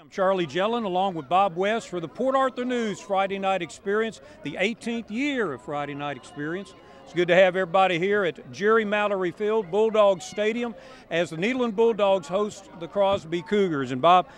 I'm Charlie Jellin along with Bob West for the Port Arthur News Friday Night Experience, the 18th year of Friday Night Experience. It's good to have everybody here at Jerry Mallory Field, Bulldog Stadium, as the Nederland Bulldogs host the Crosby Cougars. And Bob,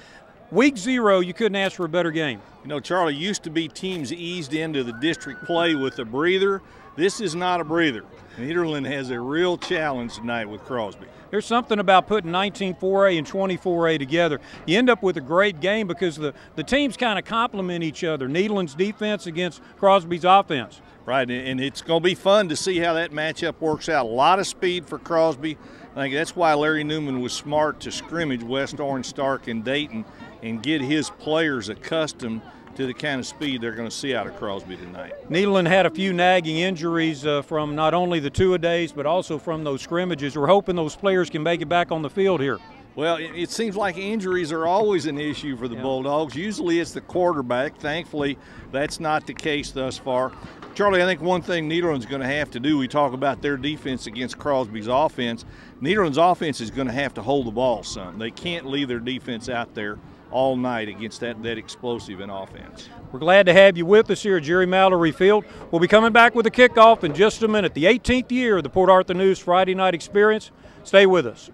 week zero, you couldn't ask for a better game. You know, Charlie, used to be teams eased into the district play with a breather. This is not a breather. Nederland has a real challenge tonight with Crosby. There's something about putting 19-4A and 24A together. You end up with a great game because the, the teams kind of complement each other. Nederland's defense against Crosby's offense. Right, and it's going to be fun to see how that matchup works out. A lot of speed for Crosby. I think that's why Larry Newman was smart to scrimmage West Orange, Stark, and Dayton and get his players accustomed to the kind of speed they're going to see out of Crosby tonight. Nederland had a few nagging injuries uh, from not only the two a days, but also from those scrimmages. We're hoping those players can make it back on the field here. Well, it seems like injuries are always an issue for the yeah. Bulldogs. Usually it's the quarterback. Thankfully, that's not the case thus far. Charlie, I think one thing Nederland's going to have to do, we talk about their defense against Crosby's offense. Nederland's offense is going to have to hold the ball some. They can't leave their defense out there all night against that, that explosive in offense. We're glad to have you with us here at Jerry Mallory Field. We'll be coming back with a kickoff in just a minute. The 18th year of the Port Arthur News Friday Night Experience. Stay with us.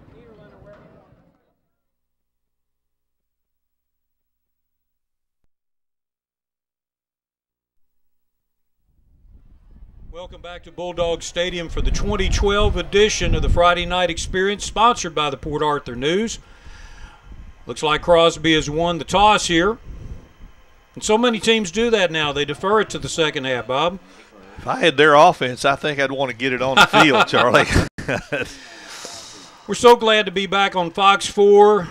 Welcome back to Bulldog Stadium for the 2012 edition of the Friday Night Experience, sponsored by the Port Arthur News. Looks like Crosby has won the toss here. And so many teams do that now. They defer it to the second half, Bob. If I had their offense, I think I'd want to get it on the field, Charlie. We're so glad to be back on Fox 4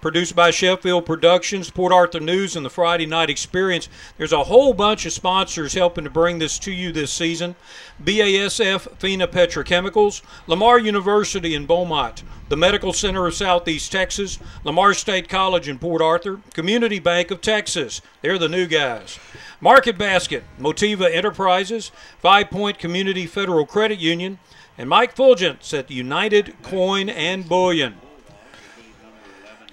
produced by Sheffield Productions, Port Arthur News, and the Friday Night Experience. There's a whole bunch of sponsors helping to bring this to you this season. BASF Fina Petrochemicals, Lamar University in Beaumont, the Medical Center of Southeast Texas, Lamar State College in Port Arthur, Community Bank of Texas. They're the new guys. Market Basket, Motiva Enterprises, Five Point Community Federal Credit Union, and Mike Fulgence at United Coin and Bullion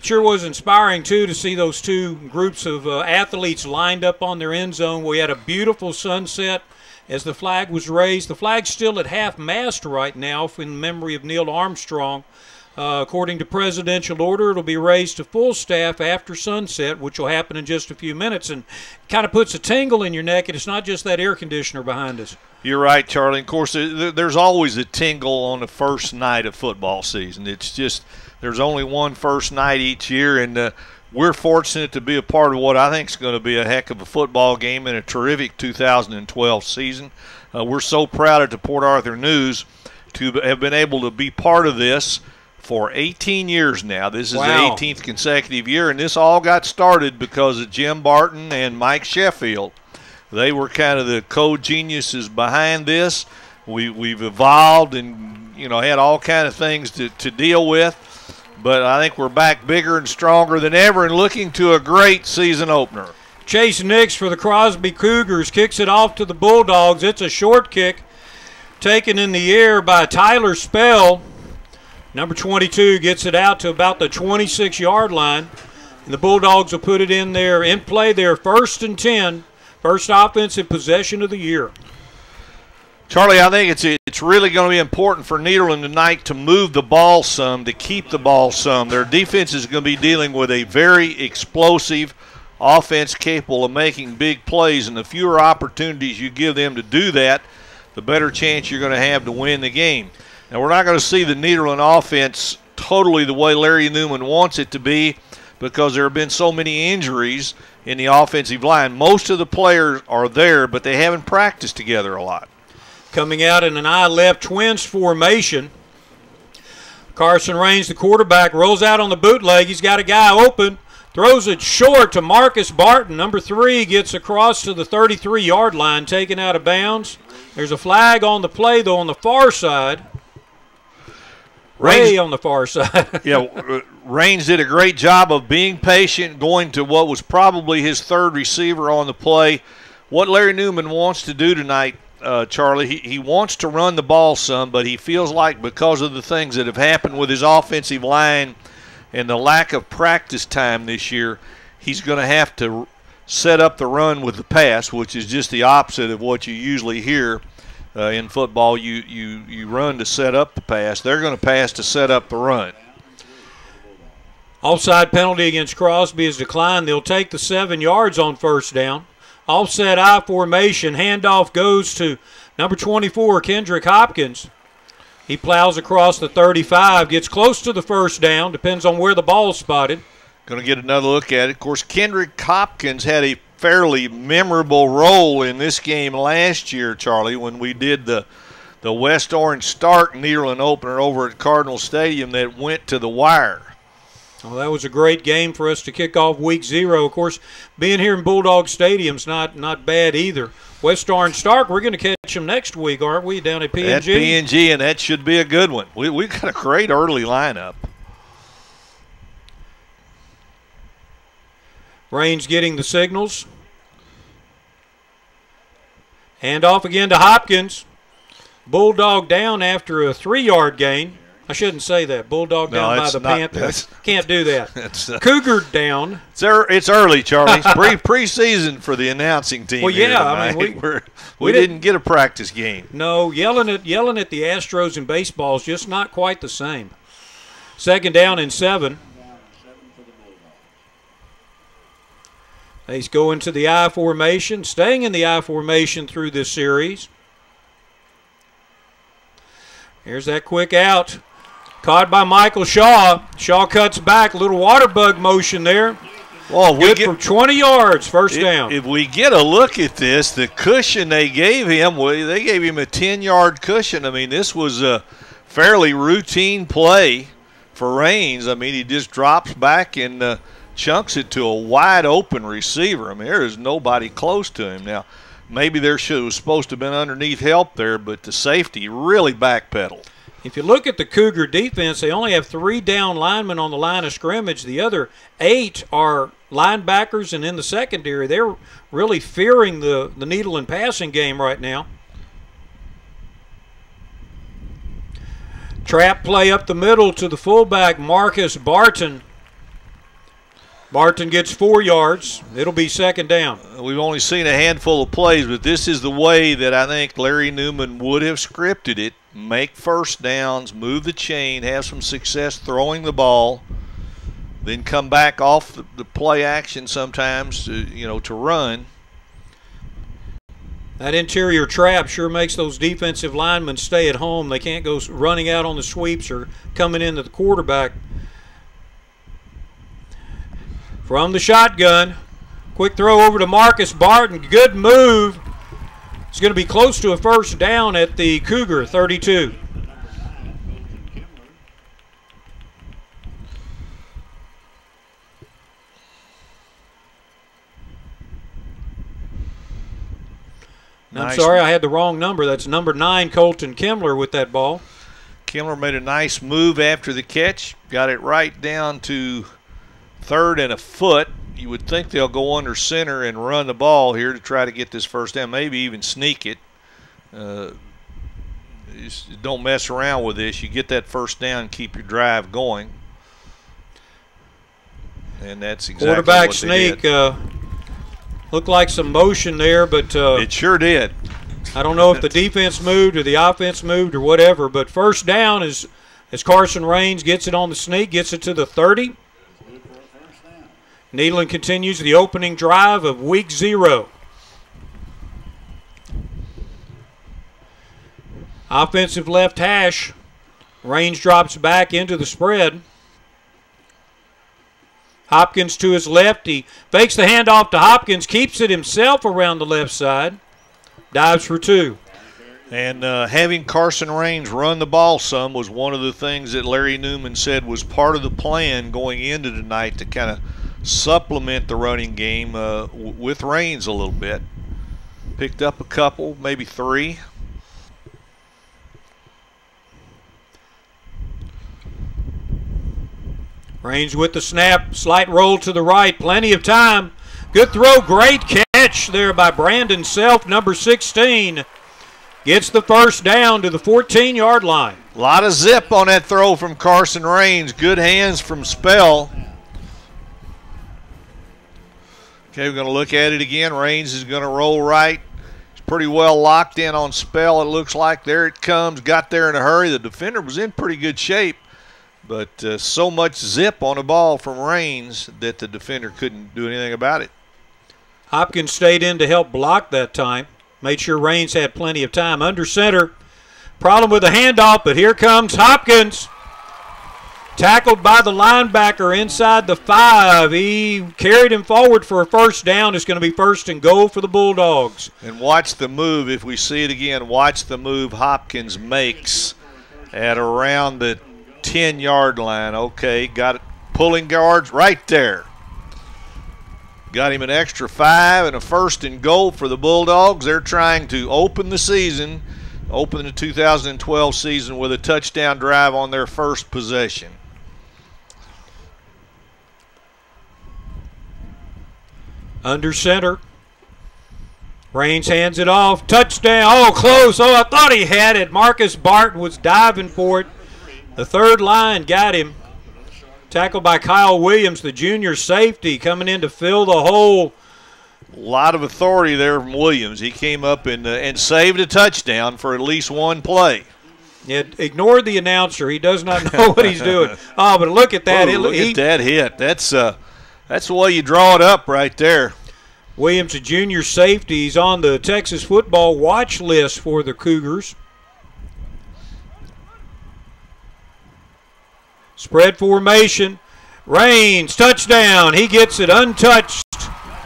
sure was inspiring too to see those two groups of uh, athletes lined up on their end zone. We had a beautiful sunset as the flag was raised. The flag's still at half mast right now in memory of Neil Armstrong. Uh, according to presidential order, it'll be raised to full staff after sunset, which will happen in just a few minutes, and kind of puts a tingle in your neck. And it's not just that air conditioner behind us. You're right, Charlie. Of course, there's always a tingle on the first night of football season. It's just there's only one first night each year, and uh, we're fortunate to be a part of what I think is going to be a heck of a football game and a terrific 2012 season. Uh, we're so proud at the Port Arthur News to have been able to be part of this for 18 years now. This is wow. the 18th consecutive year, and this all got started because of Jim Barton and Mike Sheffield. They were kind of the co-geniuses behind this. We, we've evolved and you know had all kind of things to, to deal with but I think we're back bigger and stronger than ever and looking to a great season opener. Chase Nix for the Crosby Cougars kicks it off to the Bulldogs. It's a short kick taken in the air by Tyler Spell. Number 22 gets it out to about the 26 yard line. And the Bulldogs will put it in there in play there, first and 10, first offensive possession of the year. Charlie, I think it's it's really going to be important for Nederland tonight to move the ball some, to keep the ball some. Their defense is going to be dealing with a very explosive offense capable of making big plays, and the fewer opportunities you give them to do that, the better chance you're going to have to win the game. Now, we're not going to see the Nederland offense totally the way Larry Newman wants it to be because there have been so many injuries in the offensive line. Most of the players are there, but they haven't practiced together a lot coming out in an I left twins formation. Carson Rains, the quarterback, rolls out on the bootleg. He's got a guy open, throws it short to Marcus Barton. Number three gets across to the 33 yard line, taken out of bounds. There's a flag on the play, though, on the far side. Ray on the far side. yeah, uh, Rains did a great job of being patient, going to what was probably his third receiver on the play. What Larry Newman wants to do tonight uh, Charlie. He, he wants to run the ball some, but he feels like because of the things that have happened with his offensive line and the lack of practice time this year, he's going to have to set up the run with the pass, which is just the opposite of what you usually hear uh, in football. You, you, you run to set up the pass. They're going to pass to set up the run. Offside penalty against Crosby is declined. They'll take the seven yards on first down. Offset I formation. Handoff goes to number 24, Kendrick Hopkins. He plows across the 35, gets close to the first down, depends on where the ball's spotted. Going to get another look at it. Of course, Kendrick Hopkins had a fairly memorable role in this game last year, Charlie, when we did the the West Orange Stark Nederland opener over at Cardinal Stadium that went to the wire. Well, that was a great game for us to kick off week zero. Of course, being here in Bulldog Stadium's not not bad either. West Orange Stark, we're going to catch them next week, aren't we, down at PNG? At PNG, and that should be a good one. We, we've got a great early lineup. Rain's getting the signals. Hand off again to Hopkins. Bulldog down after a three yard gain. I shouldn't say that. Bulldog No, down by the not- Panthers. Can't do that. Uh, Cougar down. It's, ear- it's early, Charlie. It's pre preseason for the announcing team. Well, yeah, I mean, we- We're, we we didn't- didn't get a practice game. No, yelling at yelling at the Astros in baseball is just not quite the same. Second down and seven. He's going to the I formation, staying in the I formation through this series. Here's that quick out. Caught by Michael Shaw. Shaw cuts back. Little water bug motion there. Well, we Good get, from 20 yards. First if, down. if we get a look at this, the cushion they gave him, well, they gave him a 10 yard cushion. I mean, this was a fairly routine play for Raines. I mean, he just drops back and uh, chunks it to a wide open receiver. I mean, there is nobody close to him. Now, maybe there should was supposed to have been underneath help there, but the safety really backpedaled. If you look at the Cougar defense, they only have three down linemen on the line of scrimmage. The other eight are linebackers, and in the secondary, they're really fearing the, the Nederland passing game right now. Trap play up the middle to the fullback, Marcus Barton. Barton gets four yards. It'll be second down. We've only seen a handful of plays, but this is the way that I think Larry Newman would have scripted it. Make first downs, move the chain, have some success throwing the ball, then come back off the, the play action sometimes, to, you know, to run. That interior trap sure makes those defensive linemen stay at home. They can't go running out on the sweeps or coming into the quarterback. From the shotgun, quick throw over to Marcus Barton. Good move. It's going to be close to a first down at the Cougar 32. I'm sorry, I had the wrong number. That's number nine, Colton Kimmler, with that ball. Kimmler made a nice move after the catch, got it right down to third and a foot. You would think they'll go under center and run the ball here to try to get this first down, maybe even sneak it. Uh, don't mess around with this. You get that first down, keep your drive going. And that's exactly Quarterback what they sneak. Uh, looked like some motion there, but uh, It sure did. I don't know if the defense moved or the offense moved or whatever. But first down is as Carson Raines gets it on the sneak, gets it to the 30. Nederland continues the opening drive of week zero. Offensive left hash. Raines drops back into the spread. Hopkins to his left. He fakes the handoff to Hopkins, keeps it himself around the left side. Dives for two. And uh, having Carson Raines run the ball some was one of the things that Larry Newman said was part of the plan going into tonight to kind of supplement the running game uh, with Raines a little bit. Picked up a couple, maybe three. Raines with the snap, slight roll to the right, plenty of time. Good throw, great catch there by Brandon Self, number 16. Gets the first down to the 14 yard line. A lot of zip on that throw from Carson Raines. Good hands from Spell. Okay, we're going to look at it again. Raines is going to roll right. It's pretty well locked in on spell, it looks like. There it comes. Got there in a hurry. The defender was in pretty good shape, but uh, so much zip on the ball from Raines that the defender couldn't do anything about it. Hopkins stayed in to help block that time. Made sure Raines had plenty of time. Under center. Problem with the handoff, but here comes Hopkins. Tackled by the linebacker inside the five. He carried him forward for a first down. It's going to be first and goal for the Bulldogs. And watch the move. If we see it again, watch the move Hopkins makes at around the 10 yard line. Okay, got it. Pulling guards right there. Got him an extra five and a first and goal for the Bulldogs. They're trying to open the season, open the 2012 season with a touchdown drive on their first possession. Under center. Raines hands it off. Touchdown. Oh, close. Oh, I thought he had it. Marcus Barton was diving for it. The third line got him. Tackled by Kyle Williams, the junior safety, coming in to fill the hole. A lot of authority there from Williams. He came up and, uh, and saved a touchdown for at least one play. Yeah, ignore the announcer. He does not know what he's doing. Oh, but look at that. Ooh, look he, at that hit. That's uh, that's the way you draw it up right there. Williams, a junior safety, he's on the Texas football watch list for the Cougars. Spread formation. Raines, touchdown. He gets it untouched,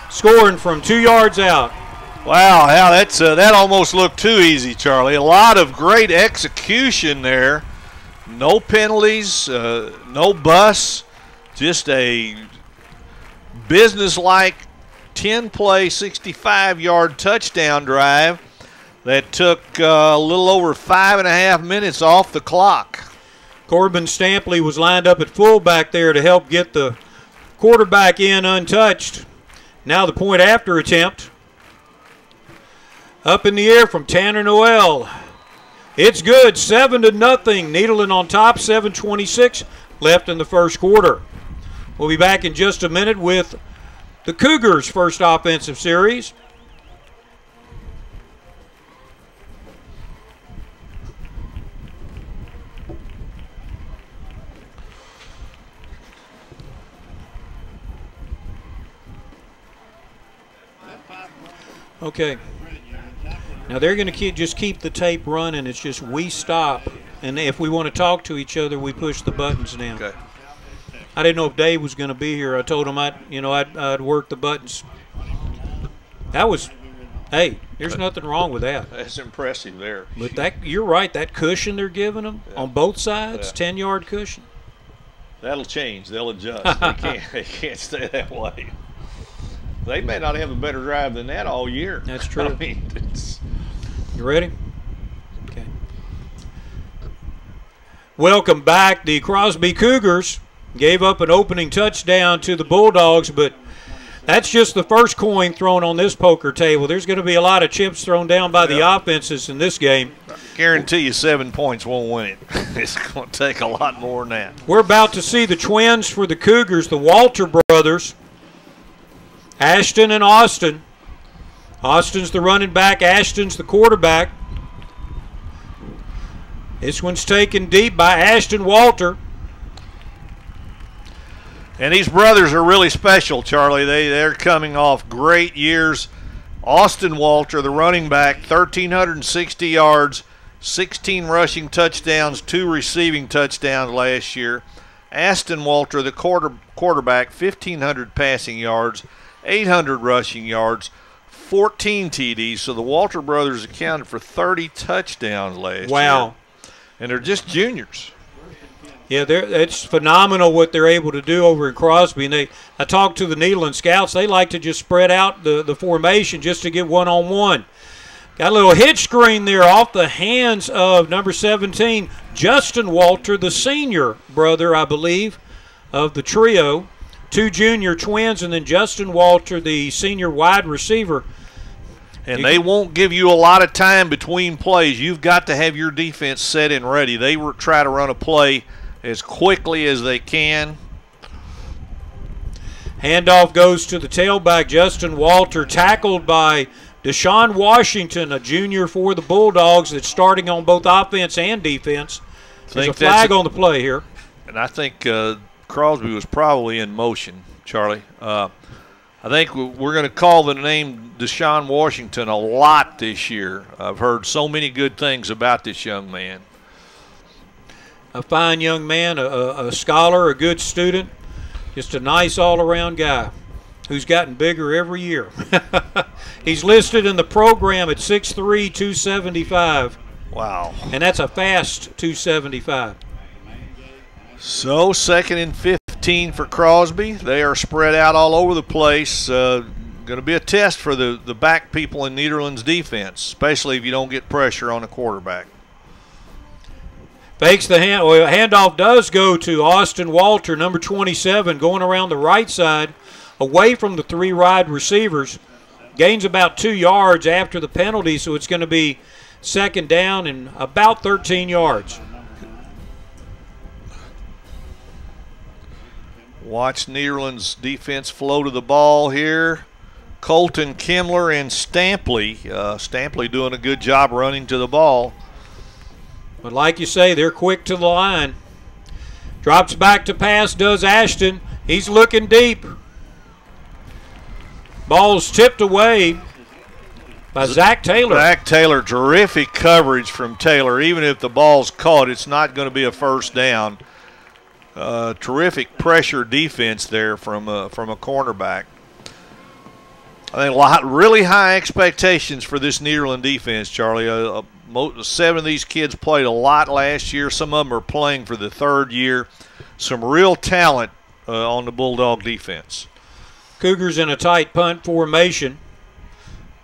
scoring from two yards out. Wow, how that's uh, that almost looked too easy, Charlie. A lot of great execution there. No penalties, uh, no bus, just a business-like 10-play, 65-yard touchdown drive that took uh, a little over five and a half minutes off the clock. Corbin Stampley was lined up at fullback there to help get the quarterback in untouched. Now the point after attempt. Up in the air from Tanner Noel. It's good, seven to nothing. Nederland on top, 7:26 left in the first quarter. We'll be back in just a minute with the Cougars' first offensive series. Okay. Now they're going to keep, just keep the tape running. It's just we stop, and if we want to talk to each other, we push the buttons down. Okay. I didn't know if Dave was going to be here. I told him I'd, you know, I'd, I'd work the buttons. That was, hey, there's nothing wrong with that. That's impressive there. But that, you're right. That cushion they're giving them Yeah. on both sides, Yeah. ten yard cushion. That'll change. They'll adjust. they can't. They can't stay that way. They may not have a better drive than that all year. That's true. I mean, it's, You ready? Okay. Welcome back. The Crosby Cougars gave up an opening touchdown to the Bulldogs, but that's just the first coin thrown on this poker table. There's going to be a lot of chips thrown down by the offenses in this game. I guarantee you seven points won't win it. it's going to take a lot more than that. We're about to see the twins for the Cougars, the Walter brothers, Ashton and Austin. Austin's the running back, Ashton's the quarterback. This one's taken deep by Ashton Walter. And these brothers are really special, Charlie. They they're coming off great years. Austin Walter, the running back, 1,360 yards, 16 rushing touchdowns, two receiving touchdowns last year. Ashton Walter, the quarter quarterback, 1,500 passing yards, 800 rushing yards, 14 TDs. So the Walter brothers accounted for 30 touchdowns last year. Wow. And they're just juniors. Yeah, they're, it's phenomenal what they're able to do over in Crosby. And they, I talked to the Nederland scouts. They like to just spread out the, the formation just to get one on one. Got a little hitch screen there off the hands of number 17, Justin Walter, the senior brother, I believe, of the trio. Two junior twins, and then Justin Walter, the senior wide receiver. And they won't give you a lot of time between plays. You've got to have your defense set and ready. They were, try to run a play as quickly as they can. Handoff goes to the tailback, Justin Walter, tackled by Deshaun Washington, a junior for the Bulldogs that's starting on both offense and defense. There's a flag on the play here. And I think uh, Crosby was probably in motion, Charlie. Uh, I think we're going to call the name Deshaun Washington a lot this year. I've heard so many good things about this young man. A fine young man, a, a scholar, a good student, just a nice all around guy who's gotten bigger every year. He's listed in the program at 6'3, 275. Wow. And that's a fast 275. So, second and 15 for Crosby. They are spread out all over the place. Uh, going to be a test for the, the back people in Nederland's defense, especially if you don't get pressure on the quarterback. Fakes the hand. Well, handoff does go to Austin Walter, number 27, going around the right side away from the three wide receivers. Gains about two yards after the penalty, so it's going to be second down and about 13 yards. Watch Nederland's defense flow to the ball here. Colton Kimler and Stampley. Uh, Stampley doing a good job running to the ball. But like you say, they're quick to the line. Drops back to pass, does Ashton. He's looking deep. Ball's tipped away by Zach Taylor. Zach Taylor, terrific coverage from Taylor. Even if the ball's caught, it's not going to be a first down. Uh, terrific pressure defense there from a, from a cornerback. I think a lot, really high expectations for this Nederland defense, Charlie. Uh, uh, seven of these kids played a lot last year. Some of them are playing for the third year. Some real talent uh, on the Bulldog defense. Cougars in a tight punt formation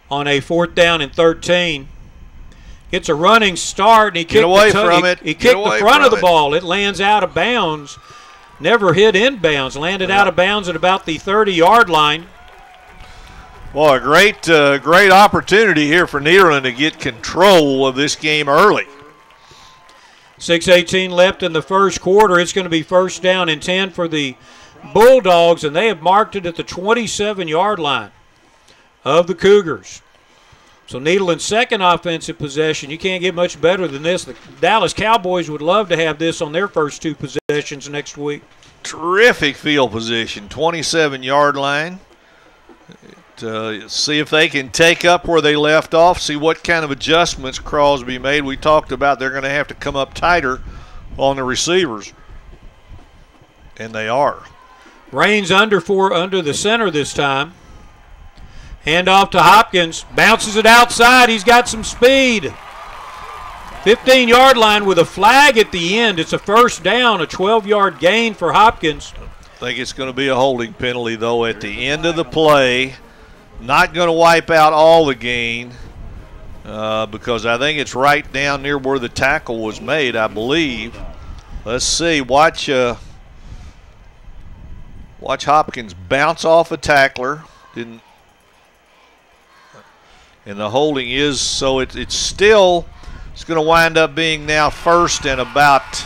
on a fourth down and 13. Gets a running start and he kicked, away the, from he, it. he kicked the front of the it. ball. It lands out of bounds. Never hit inbounds. Landed yeah. out of bounds at about the 30 yard line. Well, a great, uh, great opportunity here for Nederland to get control of this game early. 6.18 left in the first quarter. It's going to be first down and 10 for the Bulldogs, and they have marked it at the 27 yard line of the Cougars. So Nederland's second offensive possession, you can't get much better than this. The Dallas Cowboys would love to have this on their first two possessions next week. Terrific field position, 27 yard line. Uh, see if they can take up where they left off, see what kind of adjustments Crosby made. We talked about they're going to have to come up tighter on the receivers, and they are. Rains under for under the center this time. Hand off to Hopkins. Bounces it outside. He's got some speed. 15 yard line with a flag at the end. It's a first down, a 12 yard gain for Hopkins. I think it's going to be a holding penalty, though, at the end of the play. Not going to wipe out all the gain uh, because I think it's right down near where the tackle was made, I believe. Let's see. Watch. Uh, Watch Hopkins bounce off a tackler. Didn't and the holding is so it, it's still it's going to wind up being now first and about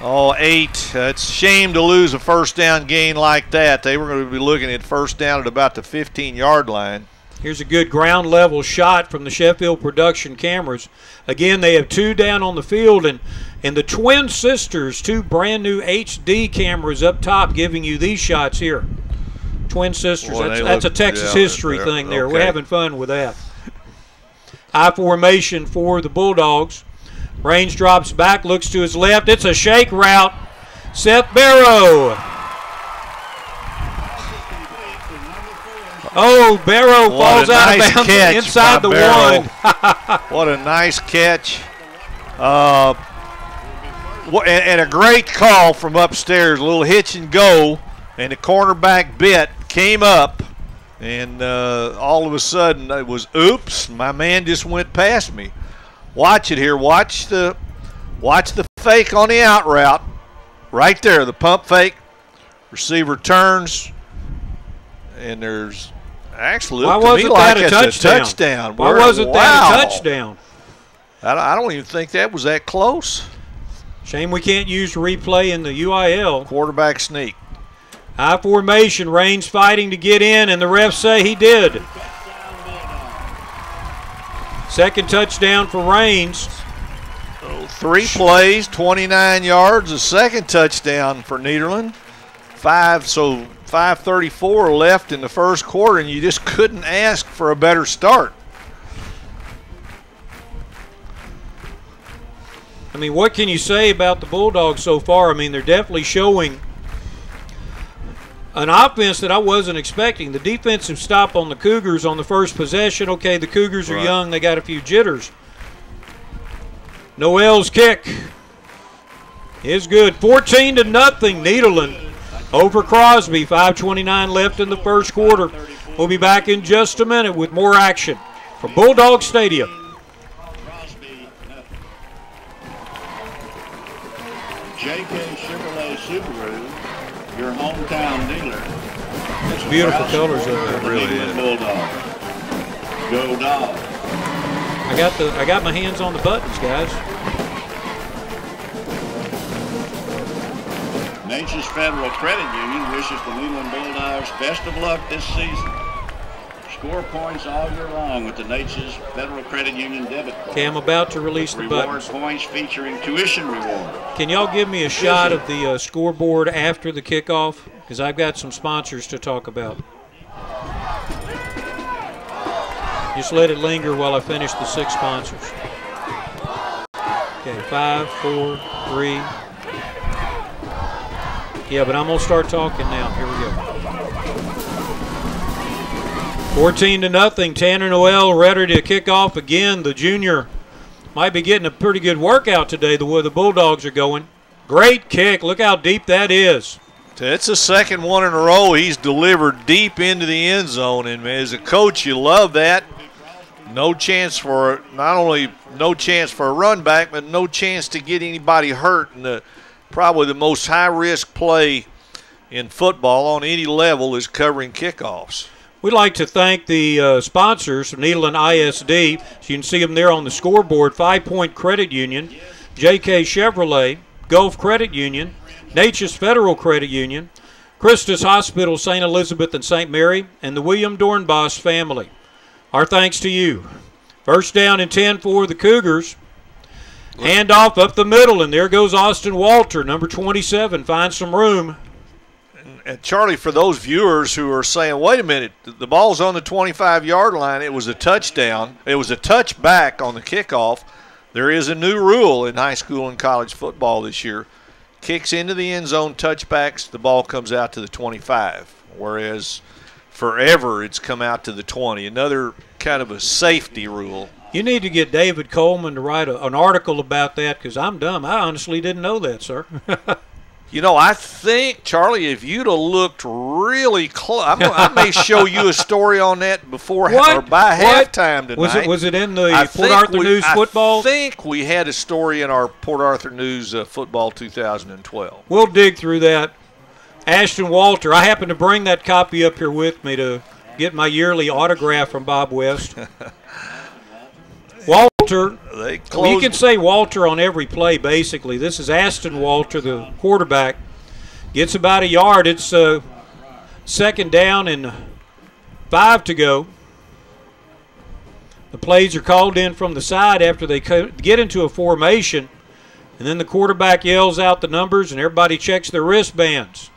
oh eight. Uh, it's a shame to lose a first down gain like that. They were going to be looking at first down at about the 15 yard line. Here's a good ground level shot from the Sheffield production cameras. Again, they have two down on the field, and and the twin sisters, two brand new HD cameras up top, giving you these shots here. Twin sisters. Boy, that's, that's look, a Texas yeah, history thing there. Okay. We're having fun with that. I formation for the Bulldogs. Rains drops back, looks to his left. It's a shake route. Seth Barrow Oh, Barrow what falls out nice of bounds inside the Barrow. one. what a nice catch. Uh, and, and, a great call from upstairs. A little hitch and go, and the cornerback bit came up, and uh, all of a sudden it was oops. My man just went past me. Watch it here. Watch the watch the fake on the out route. Right there, the pump fake. Receiver turns, and there's actually Why wasn't that like a touchdown? a touchdown. Why wasn't wow. that a touchdown? I don't even think that was that close. Shame we can't use replay in the UIL. Quarterback sneak. High formation. Raines fighting to get in, and the refs say he did. Second touchdown for Raines. Oh, three plays, 29 yards. A second touchdown for Nederland. Five, so 5:34 left in the first quarter, and you just couldn't ask for a better start. I mean, what can you say about the Bulldogs so far? I mean, they're definitely showing an offense that I wasn't expecting. The defensive stop on the Cougars on the first possession. Okay, the Cougars are young; they got a few jitters. Noel's kick is good. 14 to nothing. Nederland over Crosby. 5:29 left in the first quarter. We'll be back in just a minute with more action from Bulldog Stadium. JK Chevrolet Subaru, your hometown dealer. It's beautiful colors over there. It really is. Bulldog. Go dog. I got the I got my hands on the buttons, guys. Neches Federal Credit Union wishes the Nederland Bulldogs best of luck this season. Score points all year long with the Neches Federal Credit Union debit card. Okay, I'm about to release the Reward buttons. points featuring tuition reward. Can y'all give me a shot of the uh, scoreboard after the kickoff? Because I've got some sponsors to talk about. Just let it linger while I finish the six sponsors. Okay, five, four, three. Yeah, but I'm going to start talking now. Here we go. 14 to nothing. Tanner Noel ready to kick off again. The junior might be getting a pretty good workout today, the way the Bulldogs are going. Great kick. Look how deep that is. It's the second one in a row he's delivered deep into the end zone, and as a coach, you love that. No chance for not only no chance for a run back, but no chance to get anybody hurt. And the, probably the most high risk play in football on any level is covering kickoffs. We'd like to thank the uh, sponsors, Nederland ISD. So you can see them there on the scoreboard Five Point Credit Union, JK Chevrolet, Gulf Credit Union, Neches Federal Credit Union, Christus Hospital, St. Elizabeth and St. Mary, and the William Dornbos family. Our thanks to you. First down and 10 for the Cougars. Handoff up the middle, and there goes Austin Walter, number 27. Finds some room. And Charlie, for those viewers who are saying, "Wait a minute, the ball's on the 25-yard line. It was a touchdown. It was a touchback on the kickoff." There is a new rule in high school and college football this year. Kicks into the end zone, touchbacks, the ball comes out to the 25. Whereas forever it's come out to the 20. Another kind of a safety rule. You need to get David Coleman to write a, an article about that because I'm dumb. I honestly didn't know that, sir. You know, I think Charlie, if you'd have looked really close, I may show you a story on that before What? or by What? halftime tonight. was it was it in the I Port Arthur we- News football? I think we had a story in our Port Arthur News uh, football 2012. We'll dig through that. Ashton Walter. I happen to bring that copy up here with me to get my yearly autograph from Bob West. Walter. You can say Walter on every play, basically. This is Ashton Walter, the quarterback. Gets about a yard. It's uh, second down and five to go. The plays are called in from the side after they get into a formation. And then the quarterback yells out the numbers, and everybody checks their wristbands.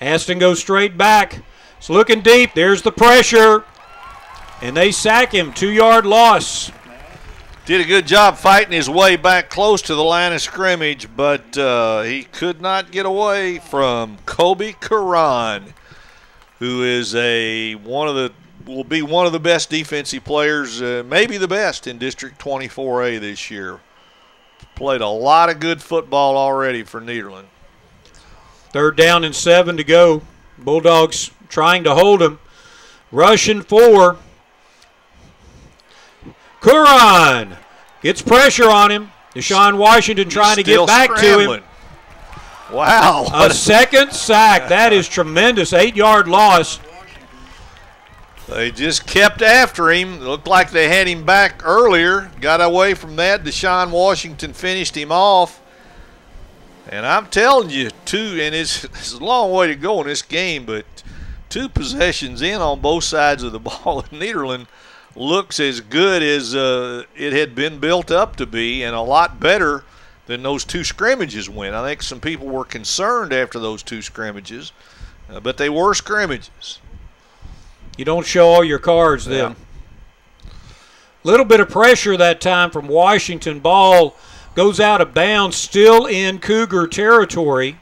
Ashton goes straight back. It's looking deep. There's the pressure. And they sack him. Two yard loss. Did a good job fighting his way back close to the line of scrimmage, but uh, he could not get away from Kobe Karan, who is a one of the will be one of the best defensive players, uh, maybe the best in District 24A this year. Played a lot of good football already for Nederland. Third down and seven to go. Bulldogs trying to hold him. Rushing four. Curran gets pressure on him. Deshaun Washington trying to get back to him. Wow. A second sack. That is tremendous. Eight yard loss. They just kept after him. Looked like they had him back earlier. Got away from that. Deshaun Washington finished him off. And I'm telling you, two, and it's, it's a long way to go in this game, but two possessions in on both sides of the ball, and Nederland looks as good as uh, it had been built up to be, and a lot better than those two scrimmages went. I think some people were concerned after those two scrimmages, uh, but they were scrimmages. You don't show all your cards then. Yeah. Little bit of pressure that time from Washington. Ball goes out of bounds, still in Cougar territory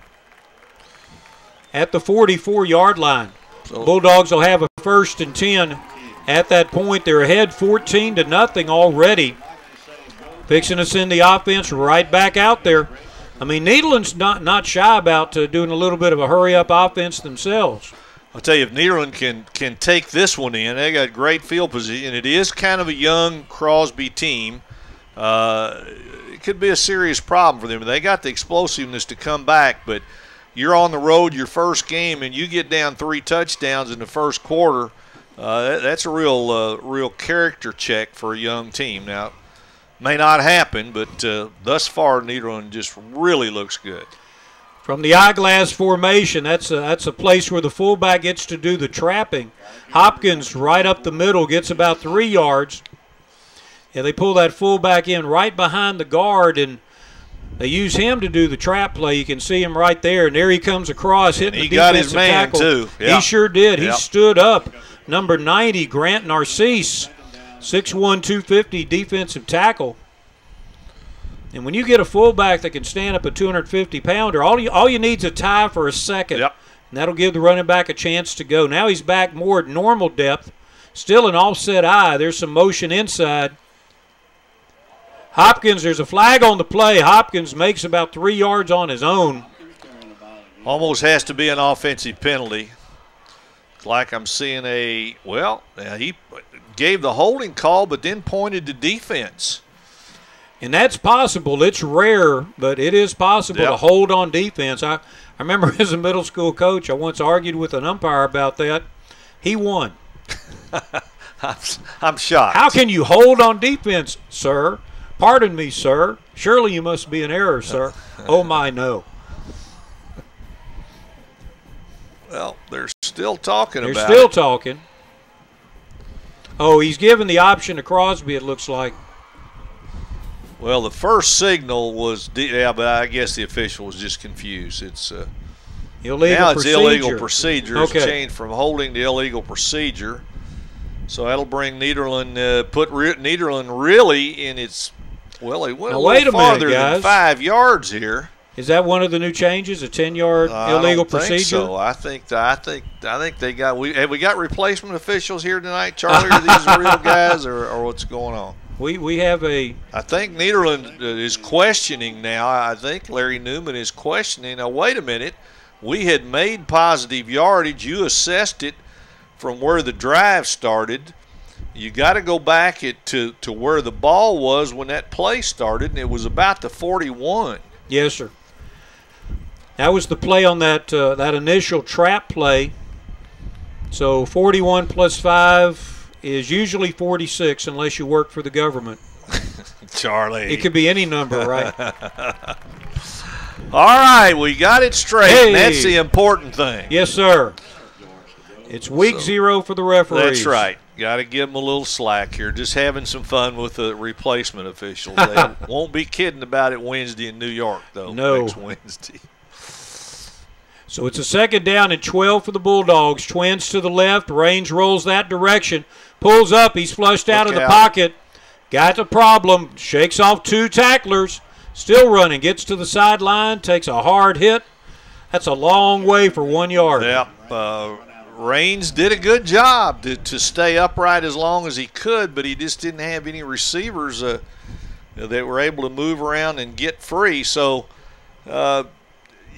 at the 44 yard line. So Bulldogs will have a first and 10 at that point. They're ahead 14 to nothing already. Fixing to send the offense right back out there. I mean, Nederland's not, not shy about uh, doing a little bit of a hurry up offense themselves. I'll tell you, if Nederland can can take this one in, they got great field position. It is kind of a young Crosby team. Uh, it could be a serious problem for them. They got the explosiveness to come back, but you're on the road your first game and you get down three touchdowns in the first quarter. Uh, that's a real uh, real character check for a young team. Now, may not happen, but uh, thus far, Nederland just really looks good. From the eyeglass formation, that's a, that's a place where the fullback gets to do the trapping. Hopkins right up the middle gets about three yards. Yeah, they pull that fullback in right behind the guard, and they use him to do the trap play. You can see him right there, and there he comes across, hitting he the got his man tackle. too. He sure did. Yep. He stood up. Number 90, Grant Narcisse, 6'1", 250 defensive tackle. And when you get a fullback that can stand up a 250 pounder, all you all you need is a tie for a second. Yep. And that'll give the running back a chance to go. Now he's back more at normal depth. Still an offset I. There's some motion inside. Hopkins, there's a flag on the play. Hopkins makes about three yards on his own. Almost has to be an offensive penalty. It's like I'm seeing a, well, he gave the holding call, but then pointed to defense. And that's possible. It's rare, but it is possible Yep. to hold on defense. I, I remember as a middle school coach, I once argued with an umpire about that. He won. I'm, I'm shocked. How can you hold on defense, sir? Pardon me, sir. Surely you must be in error, sir. oh, my, no. Well, they're still talking They're about still it. talking. Oh, he's given the option to Crosby, it looks like. Well, the first signal was, yeah, but I guess the official was just confused. It's uh, Illegal now it's procedure. illegal procedure. It's Okay. changed from holding to illegal procedure. So that'll bring Nederland, uh, put re- Nederland really in its, well, they went Now, a wait little a minute, farther guys. than five yards here. Is that one of the new changes? A ten-yard illegal don't think procedure? so. I think I think I think they got we have we got replacement officials here tonight, Charlie. Are these real guys, or, or what's going on? We we have a I think Nederland uh, is questioning now. I think Larry Newman is questioning. Now, wait a minute. We had made positive yardage. You assessed it from where the drive started. You got to go back it to, to where the ball was when that play started, and it was about the 41. yes, sir. That was the play on that uh, that initial trap play. So 41 plus five is usually 46, unless you work for the government. Charlie. It could be any number, right? All right, we got it straight. Hey. That's the important thing. yes, sir. It's week zero for the referees. That's right. Got to give them a little slack here. Just having some fun with the replacement officials. They won't be kidding about it Wednesday in New York, though. No. Next Wednesday. So it's a second down and 12 for the Bulldogs. Twins to the left. Range rolls that direction. Pulls up. He's flushed out Look of the out. pocket. Got the problem. Shakes off two tacklers. Still running. Gets to the sideline. Takes a hard hit. That's a long way for one yard. Yeah. Uh, Raines did a good job to, to stay upright as long as he could, but he just didn't have any receivers uh, that were able to move around and get free. So uh,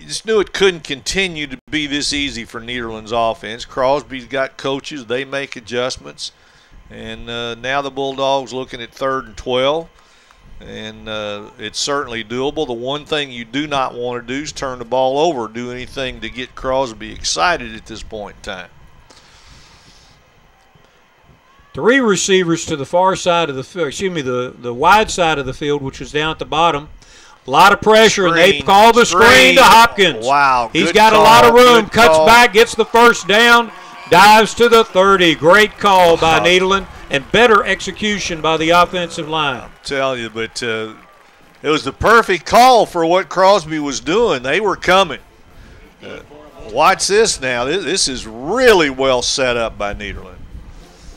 just knew it couldn't continue to be this easy for Nederland's offense. Crosby's got coaches; they make adjustments, and uh, now the Bulldogs looking at third and twelve. And uh, it's certainly doable. The one thing you do not want to do is turn the ball over, do anything to get Crosby excited at this point in time. Three receivers to the far side of the field, excuse me, the, the wide side of the field, which was down at the bottom. A lot of pressure, and they Screen, call the screen, screen. to Hopkins. Wow, He's got a lot of room. Cuts call. back, gets the first down, dives to the 30. Great call by Uh-huh. Nederland, and better execution by the offensive line. I tell you, but uh, it was the perfect call for what Crosby was doing. They were coming. Uh, watch this now. This, is really well set up by Nederland.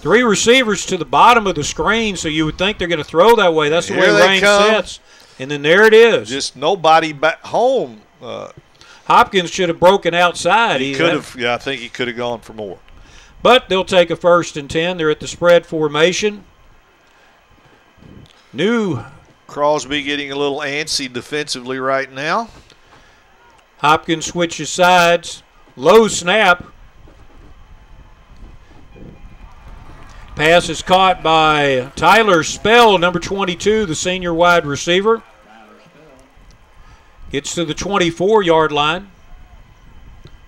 Three receivers to the bottom of the screen, so you would think they're going to throw that way. That's the Here way Rain come. sets. And then there it is. Just nobody back home. Uh, Hopkins should have broken outside. he could have. Yeah, I think he could have gone for more. But they'll take a first and 10. They're at the spread formation. New Crosby getting a little antsy defensively right now. Hopkins switches sides. Low snap. Pass is caught by Tyler Spell, number 22, the senior wide receiver. Gets to the 24 yard line.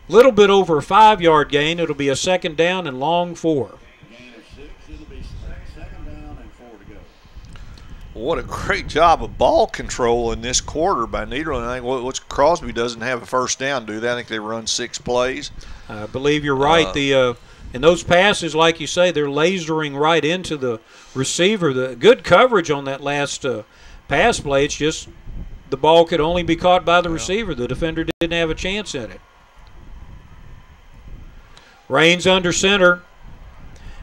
Little bit over a five yard gain. It'll be a second down and long four. Gain of six. It'll be second down and four to go. What a great job of ball control in this quarter by Nederland. I think what, what's Crosby doesn't have a first down, do they? I think they run six plays. I believe you're right. Uh, the uh, and those passes, like you say, they're lasering right into the receiver. The good coverage on that last uh, pass play. It's just the ball could only be caught by the receiver. The defender didn't have a chance at it. Rains under center.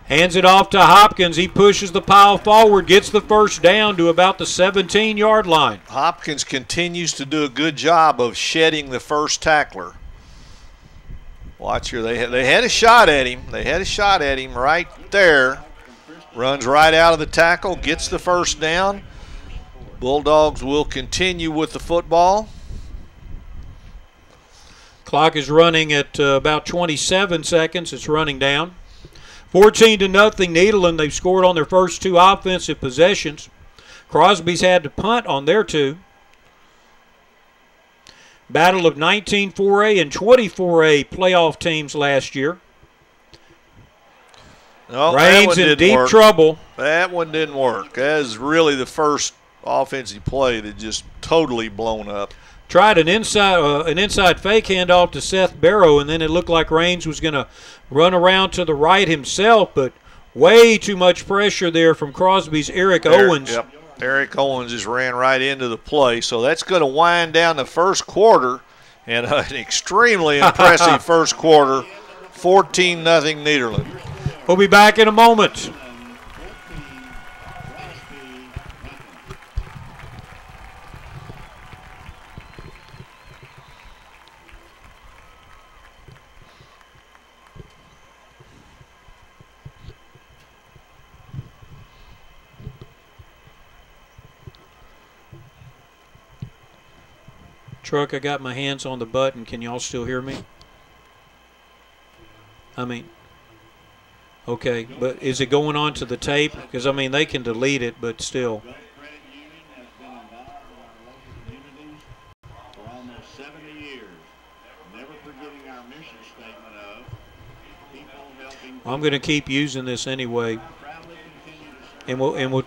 Hands it off to Hopkins. He pushes the pile forward, gets the first down to about the 17 yard line. Hopkins continues to do a good job of shedding the first tackler. Watch here. They had, they had a shot at him. They had a shot at him right there. Runs right out of the tackle, gets the first down. Bulldogs will continue with the football. Clock is running at uh, about 27 seconds. It's running down. 14 to nothing. Nederland. They've scored on their first two offensive possessions. Crosby's had to punt on their two. Battle of 19 4A and 24A playoff teams last year. No, Reigns in deep work. trouble. That one didn't work. That is really the first offensive play that just totally blown up. Tried an inside uh, an inside fake handoff to Seth Barrow, and then it looked like Reigns was going to run around to the right himself, but way too much pressure there from Crosby's Eric Owens. Yep. Eric Owens just ran right into the play. So that's going to wind down the first quarter and uh, an extremely impressive first quarter. 14 nothing Nederland. We'll be back in a moment. Truck, I got my hands on the button. Can y'all still hear me? I mean, okay, but is it going on to the tape? Because, I mean, they can delete it, but still. Gulf Credit Union has been involved with our local communities for almost 70 years, never forgetting our mission statement of people helping I'm going to keep using this anyway. And we'll, and we'll,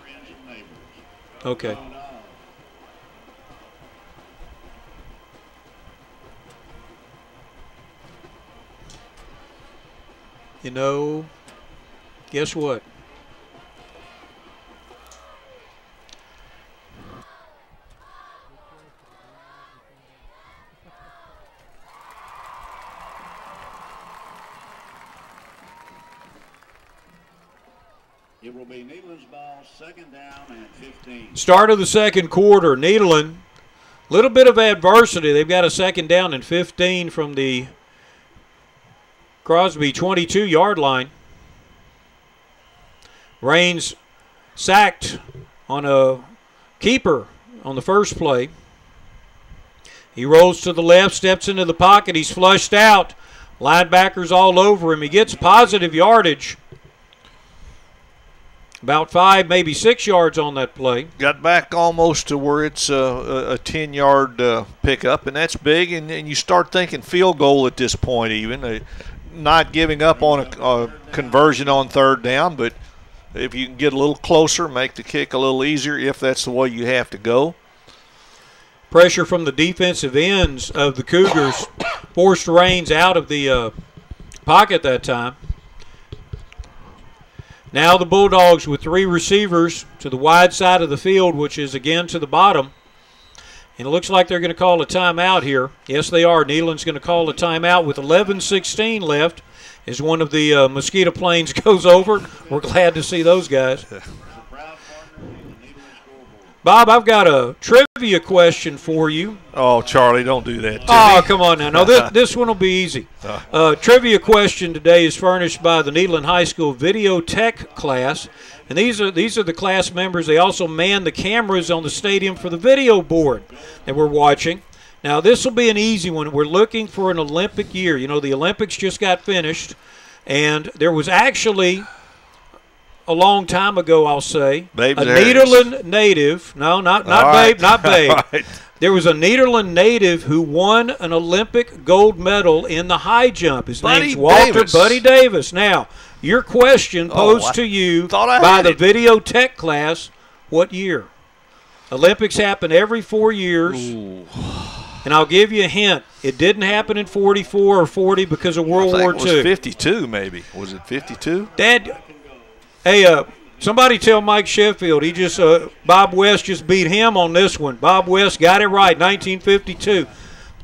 okay. You know, guess what? It will be Nederland's ball, second down and 15. Start of the second quarter, Nederland. Little bit of adversity. They've got a second down and 15 from the Crosby 22 yard line. Reigns sacked on a keeper on the first play. He rolls to the left, steps into the pocket. He's flushed out. Linebackers all over him. He gets positive yardage. About five, maybe six yards on that play. Got back almost to where it's a, a 10 yard uh, pickup, and that's big. And, and you start thinking field goal at this point, even. Not giving up on a, a conversion on third down, but if you can get a little closer, make the kick a little easier if that's the way you have to go. Pressure from the defensive ends of the Cougars forced Raines out of the uh, pocket that time. Now the Bulldogs with three receivers to the wide side of the field, which is again to the bottom. And it looks like they're going to call a timeout here. Yes, they are. Nederland's going to call a timeout with 11:16 left. As one of the uh, mosquito planes goes over, we're glad to see those guys. Bob, I've got a trivia question for you. Oh, Charlie, don't do that. Oh, me. come on now. No, this, this one will be easy. Uh, trivia question today is furnished by the Nederland High School Video Tech class. And these are these are the class members. They also man the cameras on the stadium for the video board that we're watching. Now, this will be an easy one. We're looking for an Olympic year. You know, the Olympics just got finished, and there was actually a long time ago, I'll say, Babe Zaharias. Nederland native. No, not not All right. Babe, not Babe. Right. There was a Nederland native who won an Olympic gold medal in the high jump. His Buddy name's Walter Davis. Buddy Davis. Now, your question Oh, posed I to you I by the it. video tech class what year? Olympics happen every four years. And I'll give you a hint. It didn't happen in 44 or 40 because of World War it was II. 52, maybe. Was it 52? Dad, hey, uh, somebody tell Mike Sheffield. He just uh, Bob West just beat him on this one. Bob West got it right, 1952.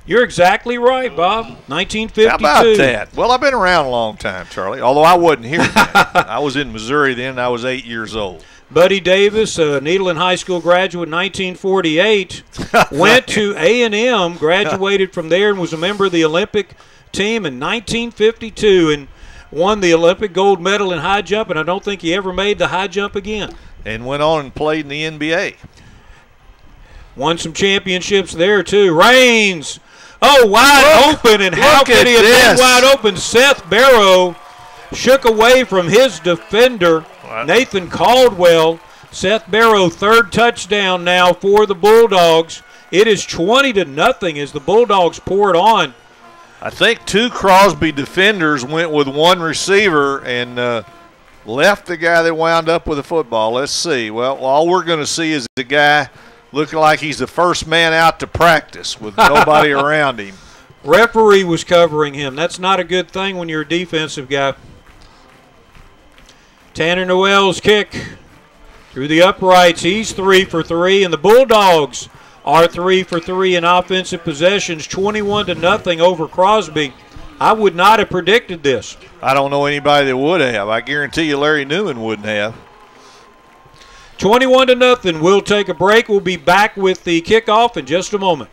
You're exactly right, Bob. 1952. How about that? Well, I've been around a long time, Charlie. Although I wasn't here. I was in Missouri then. I was eight years old. Buddy Davis, uh, Nederland High School graduate, 1948, went to A and M, graduated from there, and was a member of the Olympic team in 1952, and won the Olympic gold medal in high jump. And I don't think he ever made the high jump again. And went on and played in the NBA. Won some championships there too. Reigns, oh wide Look- open, and how could he have been wide open? Seth Barrow shook away from his defender, What? Nathan Caldwell. Seth Barrow third touchdown now for the Bulldogs. It is twenty to nothing as the Bulldogs pour it on. I think two Crosby defenders went with one receiver and uh, left the guy that wound up with the football. Let's see. Well, all we're going to see is the guy looking like he's the first man out to practice with nobody around him. Referee was covering him. That's not a good thing when you're a defensive guy. Tanner Noel's kick through the uprights. He's three for three, and the Bulldogs are three for three in offensive possessions, 21 to nothing over Crosby. I would not have predicted this. I don't know anybody that would have. I guarantee you Larry Newman wouldn't have. 21 to nothing. We'll take a break. We'll be back with the kickoff in just a moment.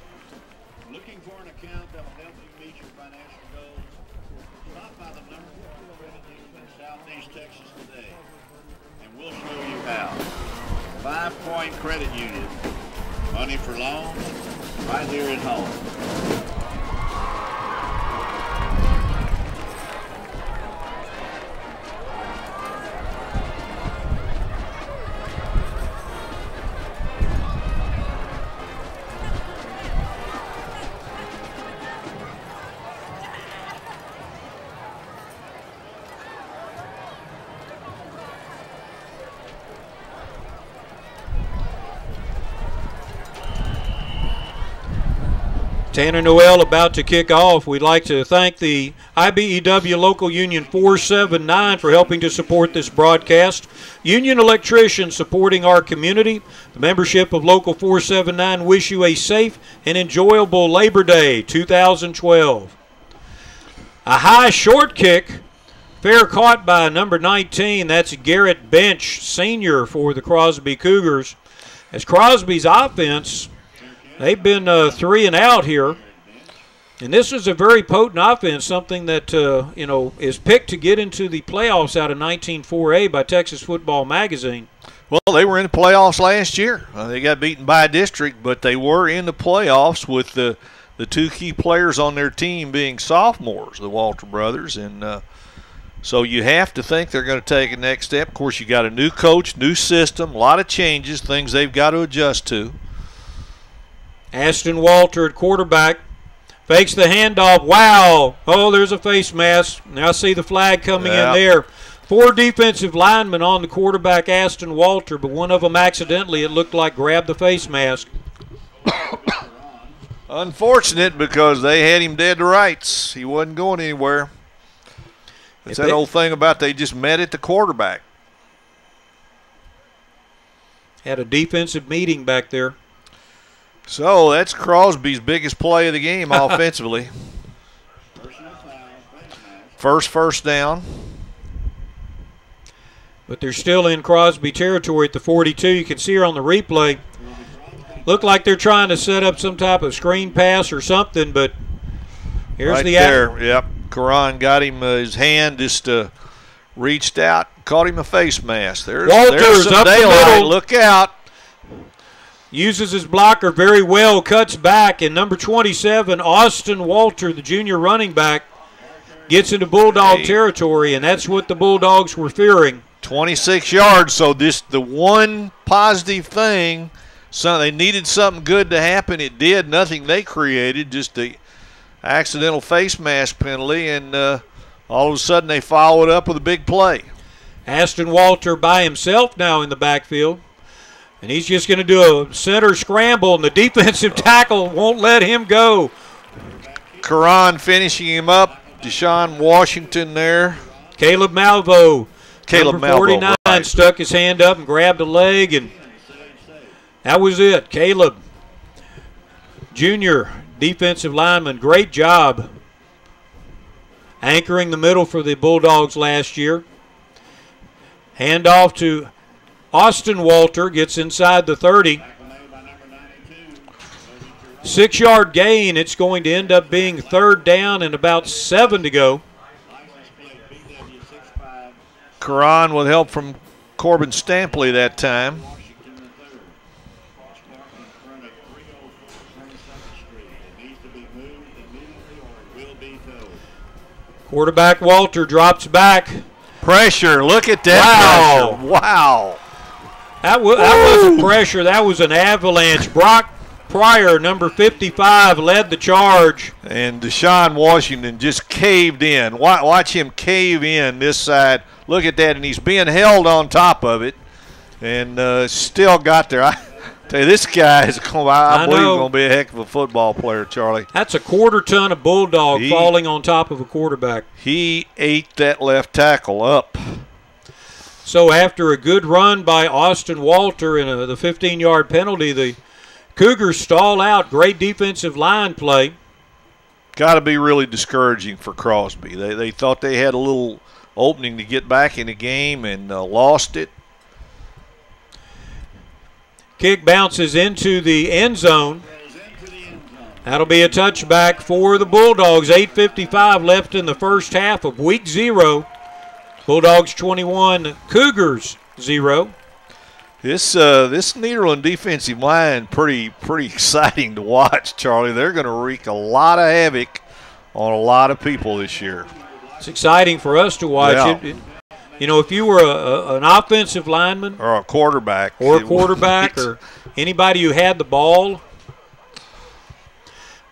Tanner Noel about to kick off. We'd like to thank the IBEW Local Union 479 for helping to support this broadcast. Union electricians supporting our community. The membership of Local 479 wish you a safe and enjoyable Labor Day 2012. A high short kick. Fair caught by number 19. That's Garrett Bench, senior for the Crosby Cougars. As Crosby's offense They've been uh, three and out here, and this is a very potent offense. Something that uh, you know is picked to get into the playoffs out of 19-4A by Texas Football Magazine. Well, they were in the playoffs last year. Uh, they got beaten by a district, but they were in the playoffs with the the two key players on their team being sophomores, the Walter brothers, and uh, so you have to think they're going to take a next step. Of course, you got a new coach, new system, a lot of changes, things they've got to adjust to. Ashton Walter at quarterback fakes the handoff. Wow! Oh, there's a face mask. Now I see the flag coming Yeah. in there. Four defensive linemen on the quarterback, Ashton Walter, but one of them accidentally, it looked like, grabbed the face mask. Unfortunate because they had him dead to rights. He wasn't going anywhere. It's If that old thing about they just met at the quarterback. Had a defensive meeting back there. So that's Crosby's biggest play of the game offensively. Personal foul, face mask. First first down. But they're still in Crosby territory at the 42. You can see her on the replay. Look like they're trying to set up some type of screen pass or something, but here's right the act- there. Yep. Karan got him uh, his hand just uh, reached out, caught him a face mask. There's, Walters there's some up the middle. Look out. Uses his blocker very well, cuts back, and number 27, Austin Walter, the junior running back, gets into Bulldog territory, and that's what the Bulldogs were fearing. 26 yards. So this the one positive thing. So they needed something good to happen. It did. Nothing they created. Just the accidental face mask penalty, and uh, all of a sudden they followed it up with a big play. Ashton Walter by himself now in the backfield. And he's just going to do a center scramble, and the defensive tackle won't let him go. Karan finishing him up. Deshaun Washington there. Caleb Malvo, Caleb Malvo, 49, right. stuck his hand up and grabbed a leg, and that was it. Caleb, junior defensive lineman, great job anchoring the middle for the Bulldogs last year. Hand off to Austin Walter, gets inside the 30. Tackle made by number 92. Six yard gain. It's going to end up being third down and about seven to go. License plate BW65 Karan with help from Corbin Stampley that time. Washington the third. Cross parking in front of 304 22nd Street. It needs to be moved immediately or it will be towed. Quarterback Walter drops back. Pressure. Look at that. Wow. pressure. Wow. That, wa- that wasn't pressure. That was an avalanche. Brock Pryor, number 55, led the charge. And Deshaun Washington just caved in. Watch, watch him cave in this side. Look at that, and he's being held on top of it, and uh, still got there. I tell you, this guy is going. I, I I believe going to be a heck of a football player, Charlie. That's a quarter ton of bulldog He- falling on top of a quarterback. He ate that left tackle up. So after a good run by Austin Walter and a, the 15-yard penalty, the Cougars stall out. Great defensive line play. Got to be really discouraging for Crosby. They they thought they had a little opening to get back in the game and uh, lost it. Kick bounces into the end zone. Into the end zone. That'll be a touchback for the Bulldogs. 8.55 left in the first half of week zero. Bulldogs 21, Cougars 0. This uh, this Nederland defensive line pretty pretty exciting to watch, Charlie. They're going to wreak a lot of havoc on a lot of people this year. It's exciting for us to watch Yeah. it. It- You know, if you were a, a, an offensive lineman Or a quarterback. or a quarterback or anybody who had the ball,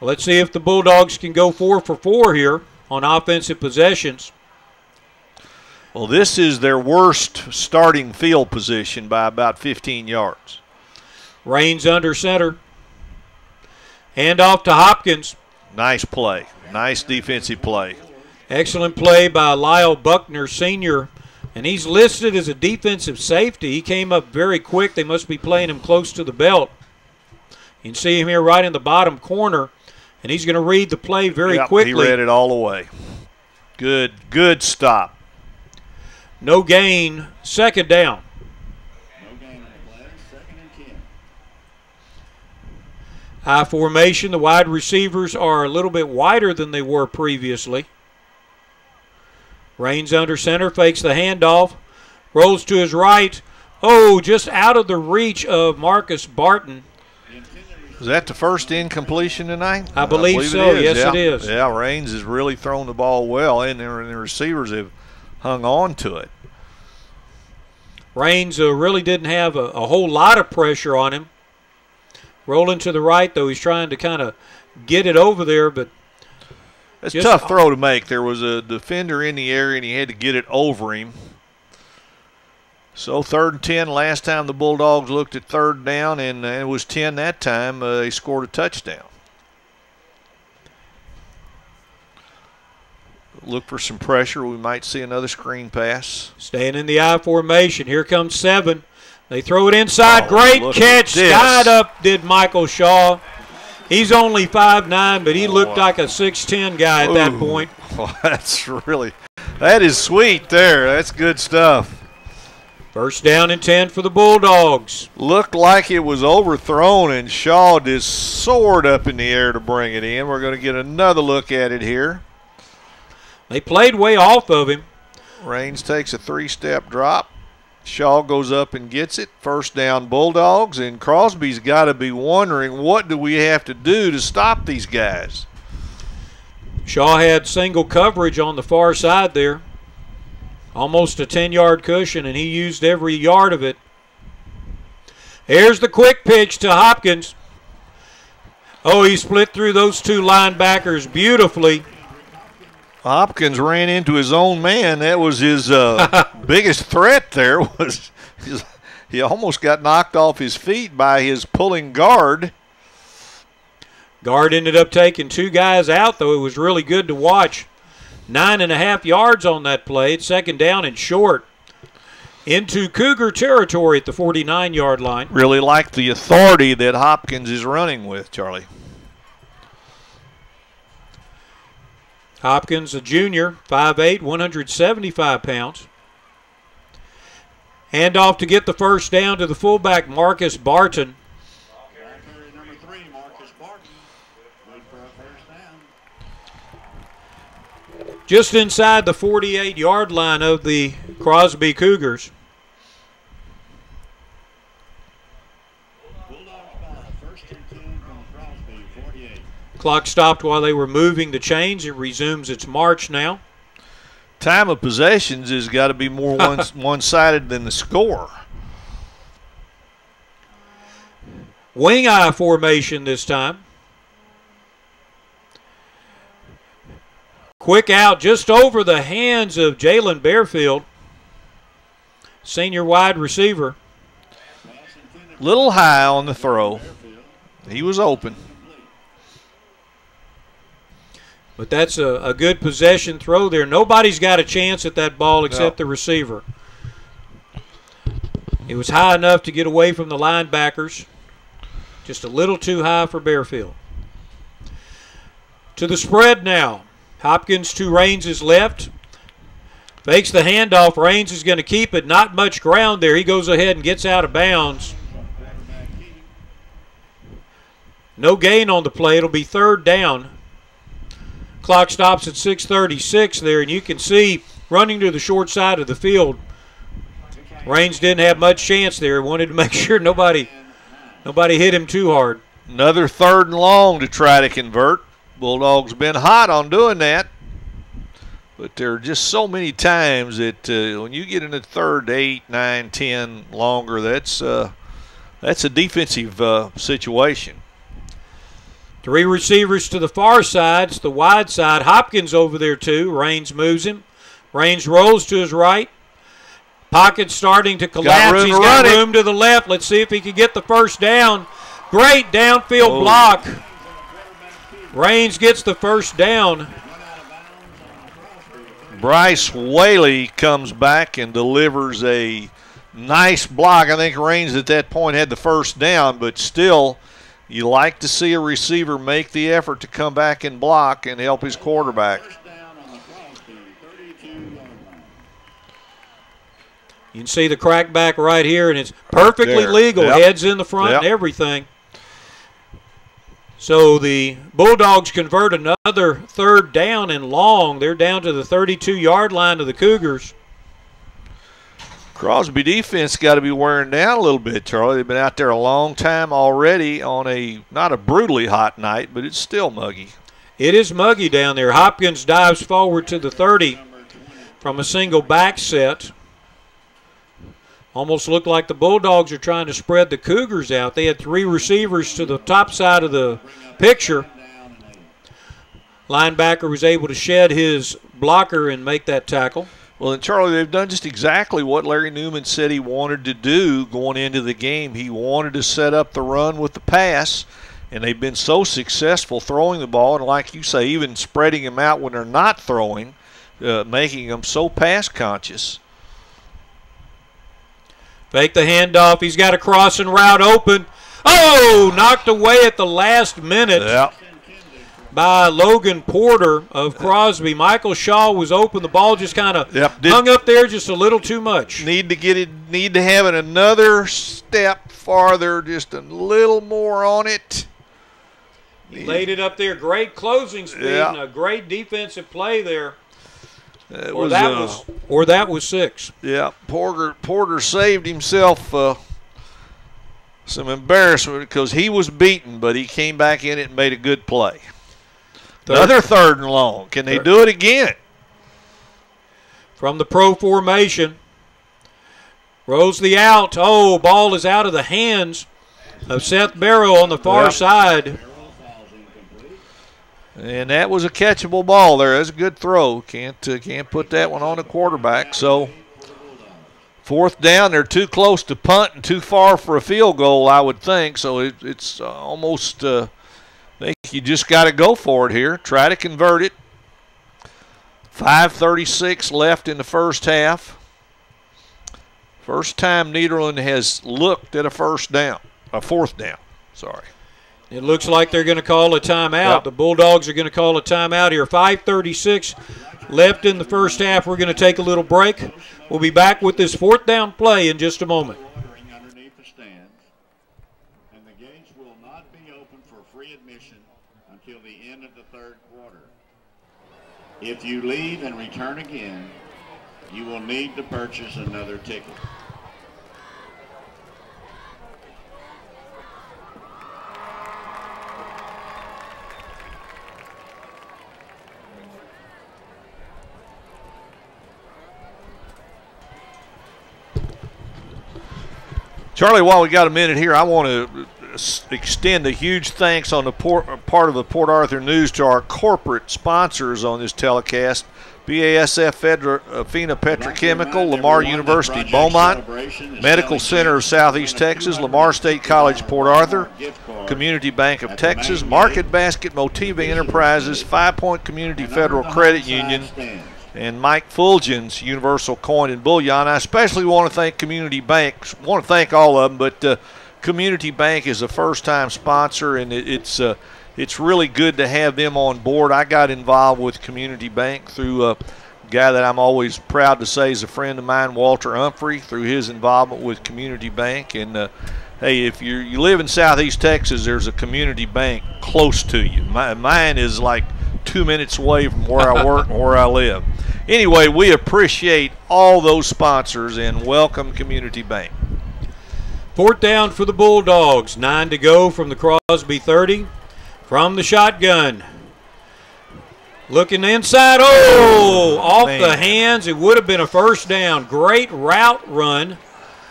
let's see if the Bulldogs can go four for four here on offensive possessions. Well, this is their worst starting field position by about 15 yards. Reigns under center. Hand off to Hopkins. Nice play. Nice defensive play. Excellent play by Lyle Buckner, senior. And he's listed as a defensive safety. He came up very quick. They must be playing him close to the belt. You can see him here right in the bottom corner. And he's going to read the play very Yep, quickly. He read it all the way. Good, good stop. No gain, second down. No gain on the play. Second and 10. High formation. The wide receivers are a little bit wider than they were previously. Reigns under center, fakes the handoff, rolls to his right. Oh, just out of the reach of Marcus Barton. Is that the first incompletion tonight? I believe so. Yes, yeah. it is. Yeah, Raines has really thrown the ball well, and the receivers have hung on to it. Reigns uh, really didn't have a, a whole lot of pressure on him. Rolling to the right, though, he's trying to kind of get it over there, but It's a tough throw to make. There was a defender in the area, and he had to get it over him. So third and ten. Last time the Bulldogs looked at third down, and uh, it was ten that time. Uh, they scored a touchdown. Look for some pressure. We might see another screen pass. Staying in the I formation. Here comes seven. They throw it inside. Oh, Great catch. at. Skied up did Michael Shaw. He's only five nine, but he oh, looked Oh. like a 6'10 guy at that point. Well, that's really, that is sweet there. That's good stuff. First down and 10 for the Bulldogs. Looked like it was overthrown, and Shaw just soared up in the air to bring it in. We're going to get another look at it here. They played way off of him. Rains takes a three step drop. Shaw goes up and gets it. First down, Bulldogs. And Crosby's got to be wondering what do we have to do to stop these guys? Shaw had single coverage on the far side there. Almost a 10 yard cushion, and he used every yard of it. Here's the quick pitch to Hopkins. Oh, he split through those two linebackers beautifully. Hopkins ran into his own man. That was his uh, biggest threat. There was his, he almost got knocked off his feet by his pulling guard. Guard ended up taking two guys out, though. It was really good to watch. Nine and a half yards on that play. It's second down and short. Into Cougar territory at the 49 yard line. Really like the authority that Hopkins is running with, Charlie. Hopkins, a junior, 5'8, 175 pounds. Handoff to get the first down to the fullback, Marcus Barton. Just inside the 48 yard line of the Crosby Cougars. Bulldogs ball, first and ten from Crosby, 48. Clock stopped while they were moving the chains. It resumes its march now. Time of possessions has got to be more one one sided than the score. Wing I formation this time. Quick out just over the hands of Jalen Bearfield, senior wide receiver. Little high on the throw. He was open. But that's a, a good possession throw there. Nobody's got a chance at that ball except No. the receiver. It was high enough to get away from the linebackers. Just a little too high for Bearfield. To the spread now. Hopkins to Raines' left. Fakes the handoff. Raines is going to keep it. Not much ground there. He goes ahead and gets out of bounds. No gain on the play. It'll be third down. Clock stops at 6:36 there, and you can see running to the short side of the field. Raines didn't have much chance there. Wanted to make sure nobody nobody hit him too hard. Another third and long to try to convert. Bulldogs been hot on doing that. But there are just so many times that uh, when you get into third, eight, nine, ten, longer, that's uh, that's a defensive uh, situation. Three receivers to the far side. It's the wide side. Hopkins over there too. Raines moves him. Raines rolls to his right. Pocket starting to collapse. room He's to got run it. room to the left. Let's see if he can get the first down. Great downfield Oh. block. Raines gets the first down. Bryce Whaley comes back and delivers a nice block. I think Raines at that point had the first down, but still, you like to see a receiver make the effort to come back and block and help his quarterback. First down on the Crosby, 32 yard line. You can see the crackback right here, and it's perfectly legal. Yep. Heads in the front and everything. So the Bulldogs convert another third down and long. They're down to the 32 yard line of the Cougars. Crosby defense got to be wearing down a little bit, Charlie. They've been out there a long time already on a not a brutally hot night, but it's still muggy. It is muggy down there. Hopkins dives forward to the 30 from a single back set. Almost looked like the Bulldogs are trying to spread the Cougars out. They had three receivers to the top side of the picture. Linebacker was able to shed his blocker and make that tackle. Well, and Charlie, they've done just exactly what Larry Newman said he wanted to do going into the game. He wanted to set up the run with the pass, and they've been so successful throwing the ball, and like you say, even spreading them out when they're not throwing. uh, making them so pass conscious. Fake the handoff. He's got a crossing route open. Oh, knocked away at the last minute Yeah. By Logan Porter of Crosby. Michael Shaw was open. The ball just kind of Yep, hung up there just a little too much. Need to get it. Need to have it another step farther, just a little more on it. Laid it up there. Great closing speed Yeah. and a great defensive play there. It Or that uh, was or that was six. Yeah, Porter Porter saved himself uh, some embarrassment because he was beaten, but he came back in it and made a good play. Third- Another third and long. Can they Third. do it again? from the pro formation. Rolls the out. Oh, ball is out of the hands of Seth Barrow on the far Yep. side. And that was a catchable ball there. That's a good throw. Can't uh, can't put that one on the quarterback. So fourth down, they're too close to punt and too far for a field goal, I would think. So it, it's uh, almost. Uh, I think you just got to go for it here. Try to convert it. 5:36 left in the first half. First time Nederland has looked at a first down, a fourth down. Sorry. It looks like they're going to call a timeout. Yep. The Bulldogs are going to call a timeout here. 5:36 left in the first half. We're going to take a little break. We'll be back with this fourth down play in just a moment. Watering underneath the stands, and the gates will not be open for free admission until the end of the third quarter. If you leave and return again, you will need to purchase another ticket. Charlie, while we got a minute here, I want to extend a huge thanks on the port, part of the Port Arthur News to our corporate sponsors on this telecast. BASF Fedra, uh, FINA Petrochemical, Lamar University Beaumont, Medical Center of Southeast Texas, Lamar State College Port Arthur, Community Bank of Texas, Market Basket Motiva Enterprises, Five Point Community Federal Credit Union, and Mike Fuljenz, Universal Coin and Bullion. I especially want to thank Community Bank. Want to thank all of them, but uh, Community Bank is a first-time sponsor, and it, it's uh, it's really good to have them on board. I got involved with Community Bank through a guy that I'm always proud to say is a friend of mine, Walter Humphrey, through his involvement with Community Bank. And uh, hey, if you you live in Southeast Texas, there's a Community Bank close to you. My, mine is like two minutes away from where I work and where I live. Anyway, we appreciate all those sponsors and welcome Community Bank. Fourth down for the Bulldogs. Nine to go from the Crosby 30. From the shotgun. Looking inside. Oh, off Man. the hands. It would have been a first down. Great route run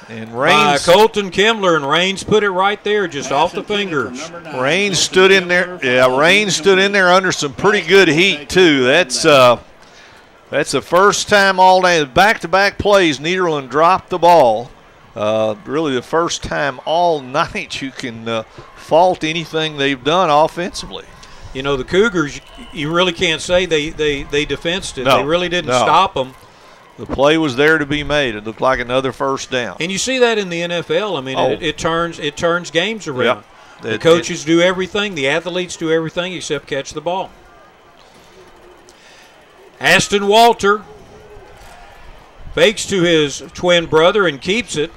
And by Colton Kimler, and Rains put it right there, just off the fingers. Rains stood in there. Yeah, Rains stood in there under some pretty good heat too. That's uh, that's the first time all day. Back-to-back plays, Nederland dropped the ball. Uh, really, the first time all night you can uh, fault anything they've done offensively. You know, the Cougars, you really can't say they, they, they defensed it. No, they really didn't no. stop them. The play was there to be made. It looked like another first down. And you see that in the NFL. I mean, Oh. it, it turns it turns games around. Yep. The It- coaches do everything. The athletes do everything except catch the ball. Ashton Walter fakes to his twin brother and keeps it.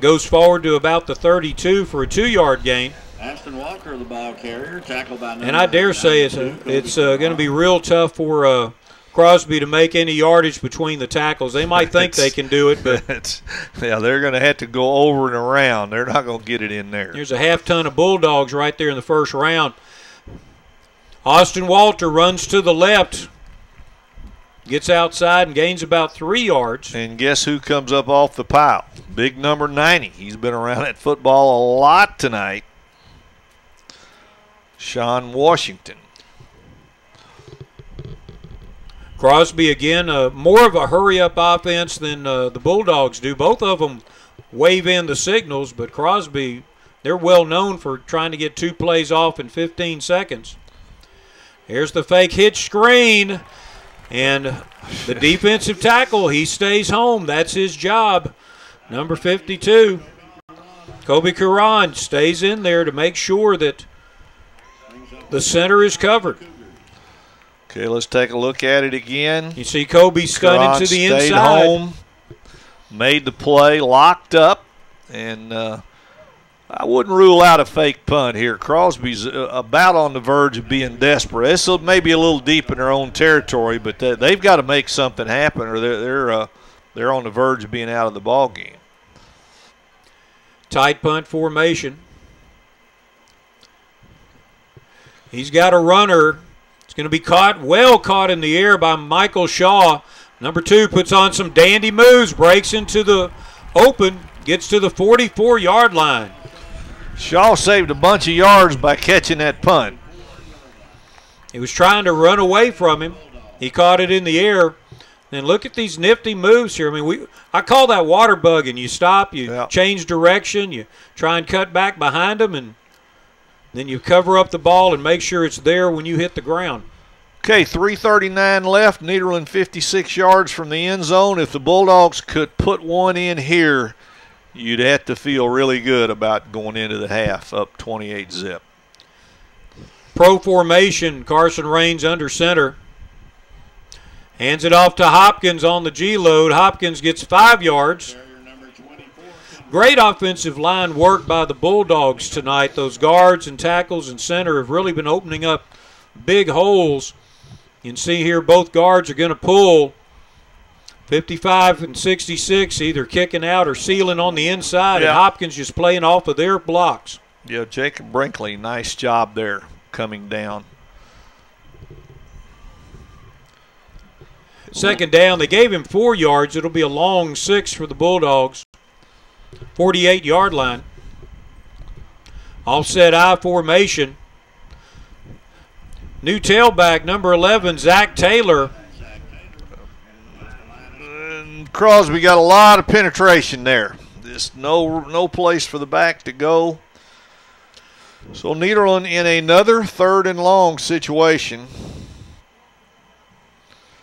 Goes forward to about the 32 for a two-yard gain. Ashton Walter, the ball carrier, tackled by And I dare say it's a, it's uh, going to be real tough for uh, Crosby to make any yardage between the tackles. They might think they can do it, but yeah, they're going to have to go over and around. They're not going to get it in there. There's a half ton of Bulldogs right there in the first round. Austin Walter runs to the left, gets outside and gains about three yards. And guess who comes up off the pile? Big number 90. He's been around at football a lot tonight. Sean Washington. Crosby again, uh, more of a hurry-up offense than uh, the Bulldogs do. Both of them wave in the signals, but Crosby, they're well known for trying to get two plays off in 15 seconds. Here's the fake hitch screen. And the defensive tackle, he stays home. That's his job. Number 52. Kobe Karan stays in there to make sure that the center is covered. Okay, let's take a look at it again. You see Kobe stunning to the stayed inside. home, made the play, locked up, and uh, I wouldn't rule out a fake punt here. Crosby's uh, about on the verge of being desperate. This will maybe a little deep in their own territory, but they- they've got to make something happen, or they're they're uh, they're on the verge of being out of the ball game. Tight punt formation. He's got a runner. It's going to be caught, well caught in the air by Michael Shaw. Number two puts on some dandy moves, breaks into the open, gets to the 44 yard line. Shaw saved a bunch of yards by catching that punt. He was trying to run away from him. He caught it in the air. And look at these nifty moves here. I mean, we I call that water bugging. You stop, you Yeah. change direction, you try and cut back behind them, and then you cover up the ball and make sure it's there when you hit the ground. Okay, 339 left. Nederland 56 yards from the end zone. If the Bulldogs could put one in here, you'd have to feel really good about going into the half up 28 zip. Pro formation, Carson Rains under center. Hands it off to Hopkins on the G load. Hopkins gets five yards. Carrier number 24. Great offensive line work by the Bulldogs tonight. Those guards and tackles and center have really been opening up big holes. You can see here both guards are going to pull 55 and 66, either kicking out or sealing on the inside, Yeah. and Hopkins just playing off of their blocks. Yeah, Jacob Brinkley, nice job there coming down. Second down, they gave him four yards. It'll be a long six for the Bulldogs. 48 yard line. Offset I formation. New tailback, number 11, Zach Taylor. Crosby got a lot of penetration there. Just no no place for the back to go. So Nederland in another third and long situation.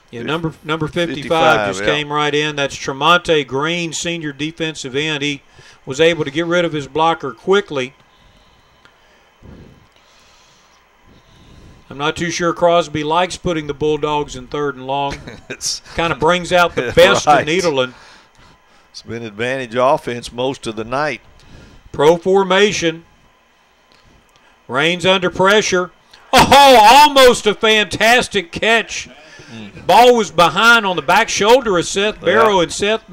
Yeah, number number 55, 55, just yeah. came right in. That's Tremonte Green, senior defensive end. He was able to get rid of his blocker quickly. I'm not too sure Crosby likes putting the Bulldogs in third and long. It's kind of brings out the best Right. in Nederland. it's been advantage offense most of the night. Pro formation. Rains under pressure. Oh, almost a fantastic catch. Hmm. Ball was behind on the back shoulder of Seth Barrow, Yeah. and Seth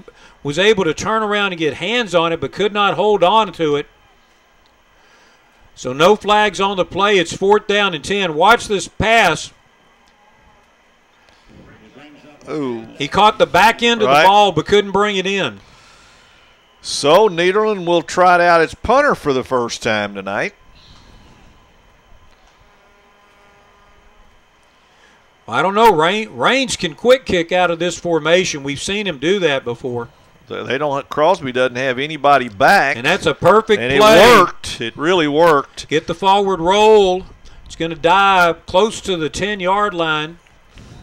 was able to turn around and get hands on it, but could not hold on to it. So no flags on the play. It's fourth down and 10. Watch this pass. Ooh. He caught the back end of Right. the ball, but couldn't bring it in. So Nederland will trot out its punter for the first time tonight. I don't know. Rains can quick kick out of this formation. We've seen him do that before. They don't. Crosby doesn't have anybody back, And that's a perfect and it play. worked. It really worked. Get the forward roll. It's going to dive close to the 10 yard line.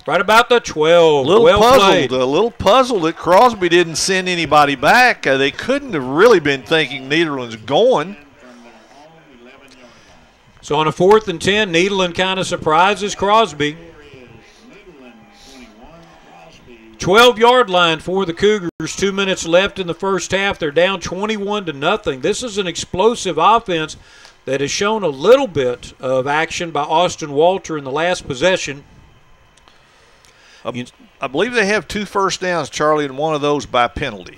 Right about the 12. A little well puzzled. played. A little puzzled that Crosby didn't send anybody back. Uh, they couldn't have really been thinking Nederland's going. From their own 11 yard line. So on a fourth and 10, Nederland kind of surprises Crosby. 12 yard line for the Cougars. Two minutes left in the first half. They're down 21 to nothing. This is an explosive offense that has shown a little bit of action by Austin Walter in the last possession. You- I believe they have two first downs, Charlie, and one of those by penalty.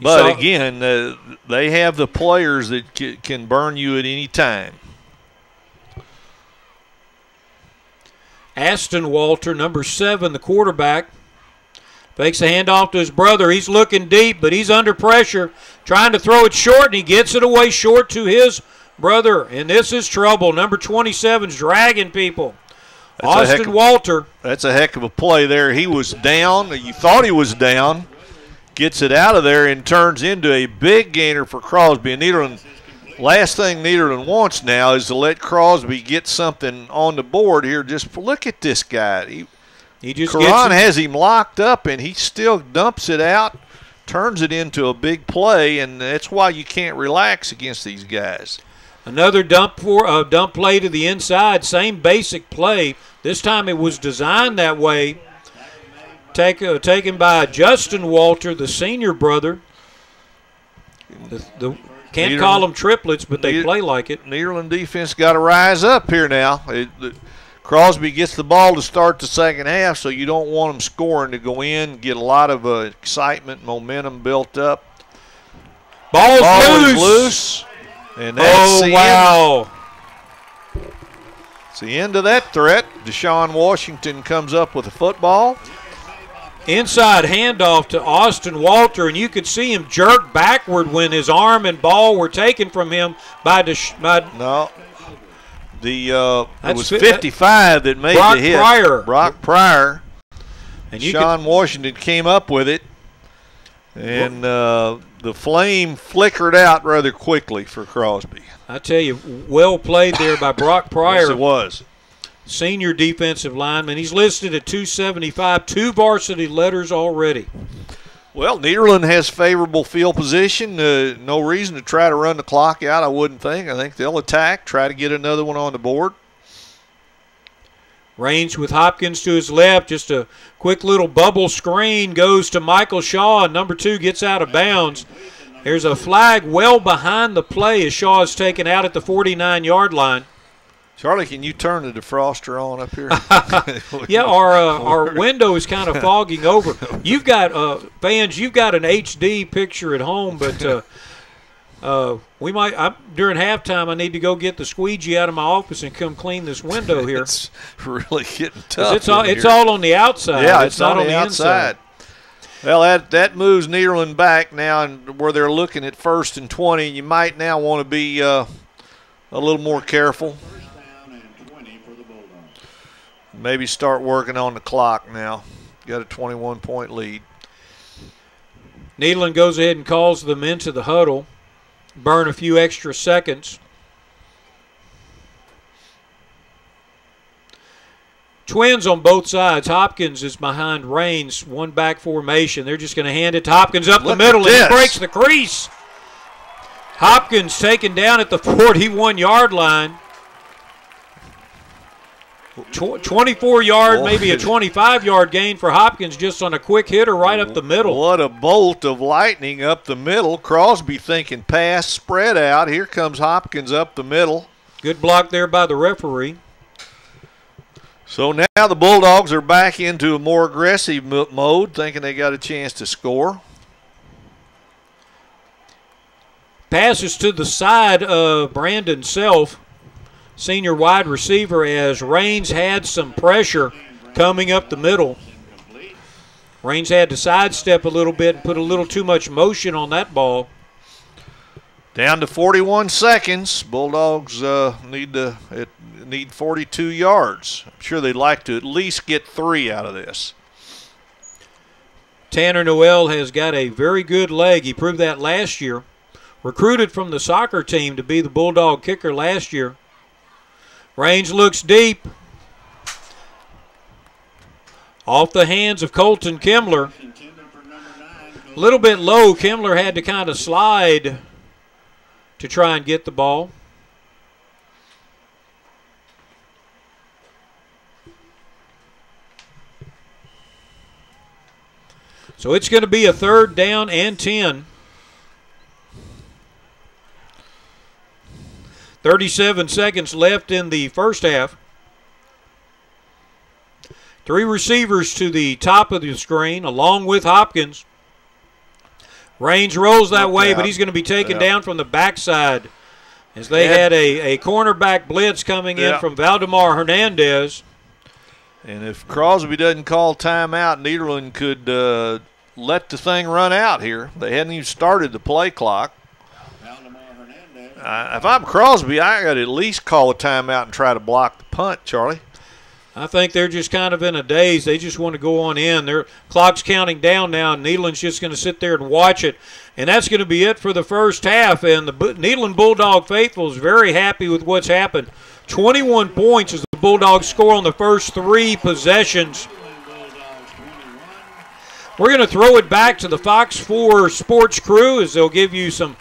But saw- again, uh, they have the players that c- can burn you at any time. Ashton Walter, number seven, the quarterback, fakes a handoff to his brother. He's looking deep, but he's under pressure, trying to throw it short, and he gets it away short to his brother. And this is trouble. Number 27's dragging people. That's Austin of- Walter. That's a heck of a play there. He was down. You thought he was down. Gets it out of there and turns into a big gainer for Crosby. And Nederland last thing Nederland wants now is to let Crosby get something on the board here. Just look at this guy. He, He just Karan has him locked up, and he still dumps it out, turns it into a big play, and that's why you can't relax against these guys. Another dump for uh, dump play to the inside. Same basic play. This time it was designed that way. Take, uh, taken by Justin Walter, the senior brother. The, the, can't call them triplets, but they play like it. Nederland defense got to rise up here now. It, Crosby gets the ball to start the second half, so you don't want them scoring to go in, get a lot of uh, excitement, momentum built up. Ball's Ball loose. is loose, and that's Oh the end. wow! It's the end of that threat. Deshaun Washington comes up with a football. Inside handoff to Austin Walter, and you could see him jerk backward when his arm and ball were taken from him by, Desh- by No. The uh, it was 55 that made Brock the hit. Pryor. Brock Pryor. and you could, Sean Washington came up with it, and uh, the flame flickered out rather quickly for Crosby. I tell you, well played there by Brock Pryor. Yes, it was. Senior defensive lineman. He's listed at 275, two varsity letters already. Well, Nederland has favorable field position. Uh, no reason to try to run the clock out, I wouldn't think. I think they'll attack, try to get another one on the board. Rains with Hopkins to his left. Just a quick little bubble screen goes to Michael Shaw, and number two gets out of bounds. There's a flag well behind the play as Shaw is taken out at the 49 yard line. Charlie, can you turn the defroster on up here? Yeah, our uh, our window is kind of fogging over. You've got uh, fans. You've got an HD picture at home, but uh, uh, we might I, during halftime. I need to go get the squeegee out of my office and come clean this window here. it's really getting tough. it's all it's all on the outside. Yeah, it's, it's, not on, on the, the outside. inside. Well, that that moves Nederland back now, and where they're looking at first and twenty, you might now want to be uh, a little more careful. First down and 20 for the Bulldogs. Maybe start working on the clock now. Got a 21 point lead. Nederland goes ahead and calls them into the huddle. Burn a few extra seconds. Twins on both sides. Hopkins is behind Rains, one back formation. They're just going to hand it to Hopkins up Look the middle, and he breaks the crease. Hopkins taken down at the 41 yard line. Tw- 24 yard, Boy. maybe a 25 yard gain for Hopkins just on a quick hitter right up the middle. What a bolt of lightning up the middle. Crosby thinking pass spread out. Here comes Hopkins up the middle. Good block there by the referee. So now the Bulldogs are back into a more aggressive mode, thinking they got a chance to score. Passes to the side of Brandon Self, senior wide receiver, as Rains had some pressure coming up the middle. Rains had to sidestep a little bit and put a little too much motion on that ball. Down to 41 seconds. Bulldogs uh, need to it, need 42 yards. I'm sure they'd like to at least get three out of this. Tanner Noel has got a very good leg. He proved that last year. Recruited from the soccer team to be the Bulldog kicker last year. Rains looks deep. Off the hands of Colton nine. A little bit low. Kimbler had to kind of slide to try and get the ball. So it's going to be a third down and 10. 37 seconds left in the first half. Three receivers to the top of the screen, along with Hopkins. Rains rolls that way, out. but he's going to be taken Yeah. down from the backside as they Yeah. had a, a cornerback blitz coming in from Valdemar Hernandez. And if Crosby doesn't call timeout, Nederland could uh, let the thing run out here. They hadn't even started the play clock. If I'm Crosby, I got to at least call a timeout and try to block the punt, Charlie. I think they're just kind of in a daze. They just want to go on in. Their clock's counting down now, and just going to sit there and watch it. And that's going to be it for the first half. And the Nederland Bulldog faithful is very happy with what's happened. 21 points is the Bulldogs score on the first three possessions. We're going to throw it back to the Fox 4 sports crew as they'll give you some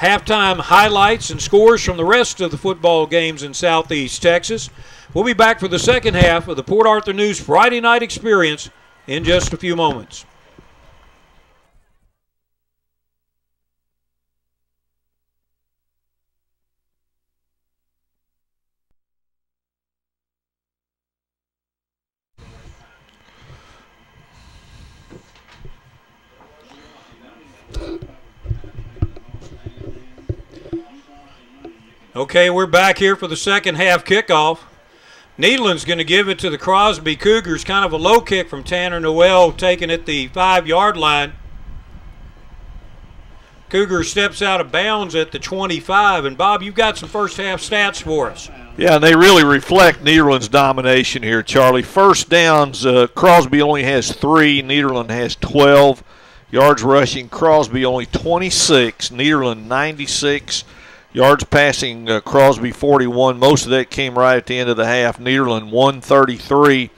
halftime highlights and scores from the rest of the football games in Southeast Texas. We'll be back for the second half of the Port Arthur News Friday night experience in just a few moments. Okay, we're back here for the second half kickoff. Nederland's going to give it to the Crosby Cougars. Kind of a low kick from Tanner Noel, taking it the five yard line. Cougar steps out of bounds at the 25. And Bob, you've got some first half stats for us. Yeah, and they really reflect Nederland's domination here, Charlie. First downs, uh, Crosby only has three, Nederland has 12. Yards rushing, Crosby only 26, Nederland 96. Yards passing, uh, Crosby 41. Most of that came right at the end of the half. Nederland 133.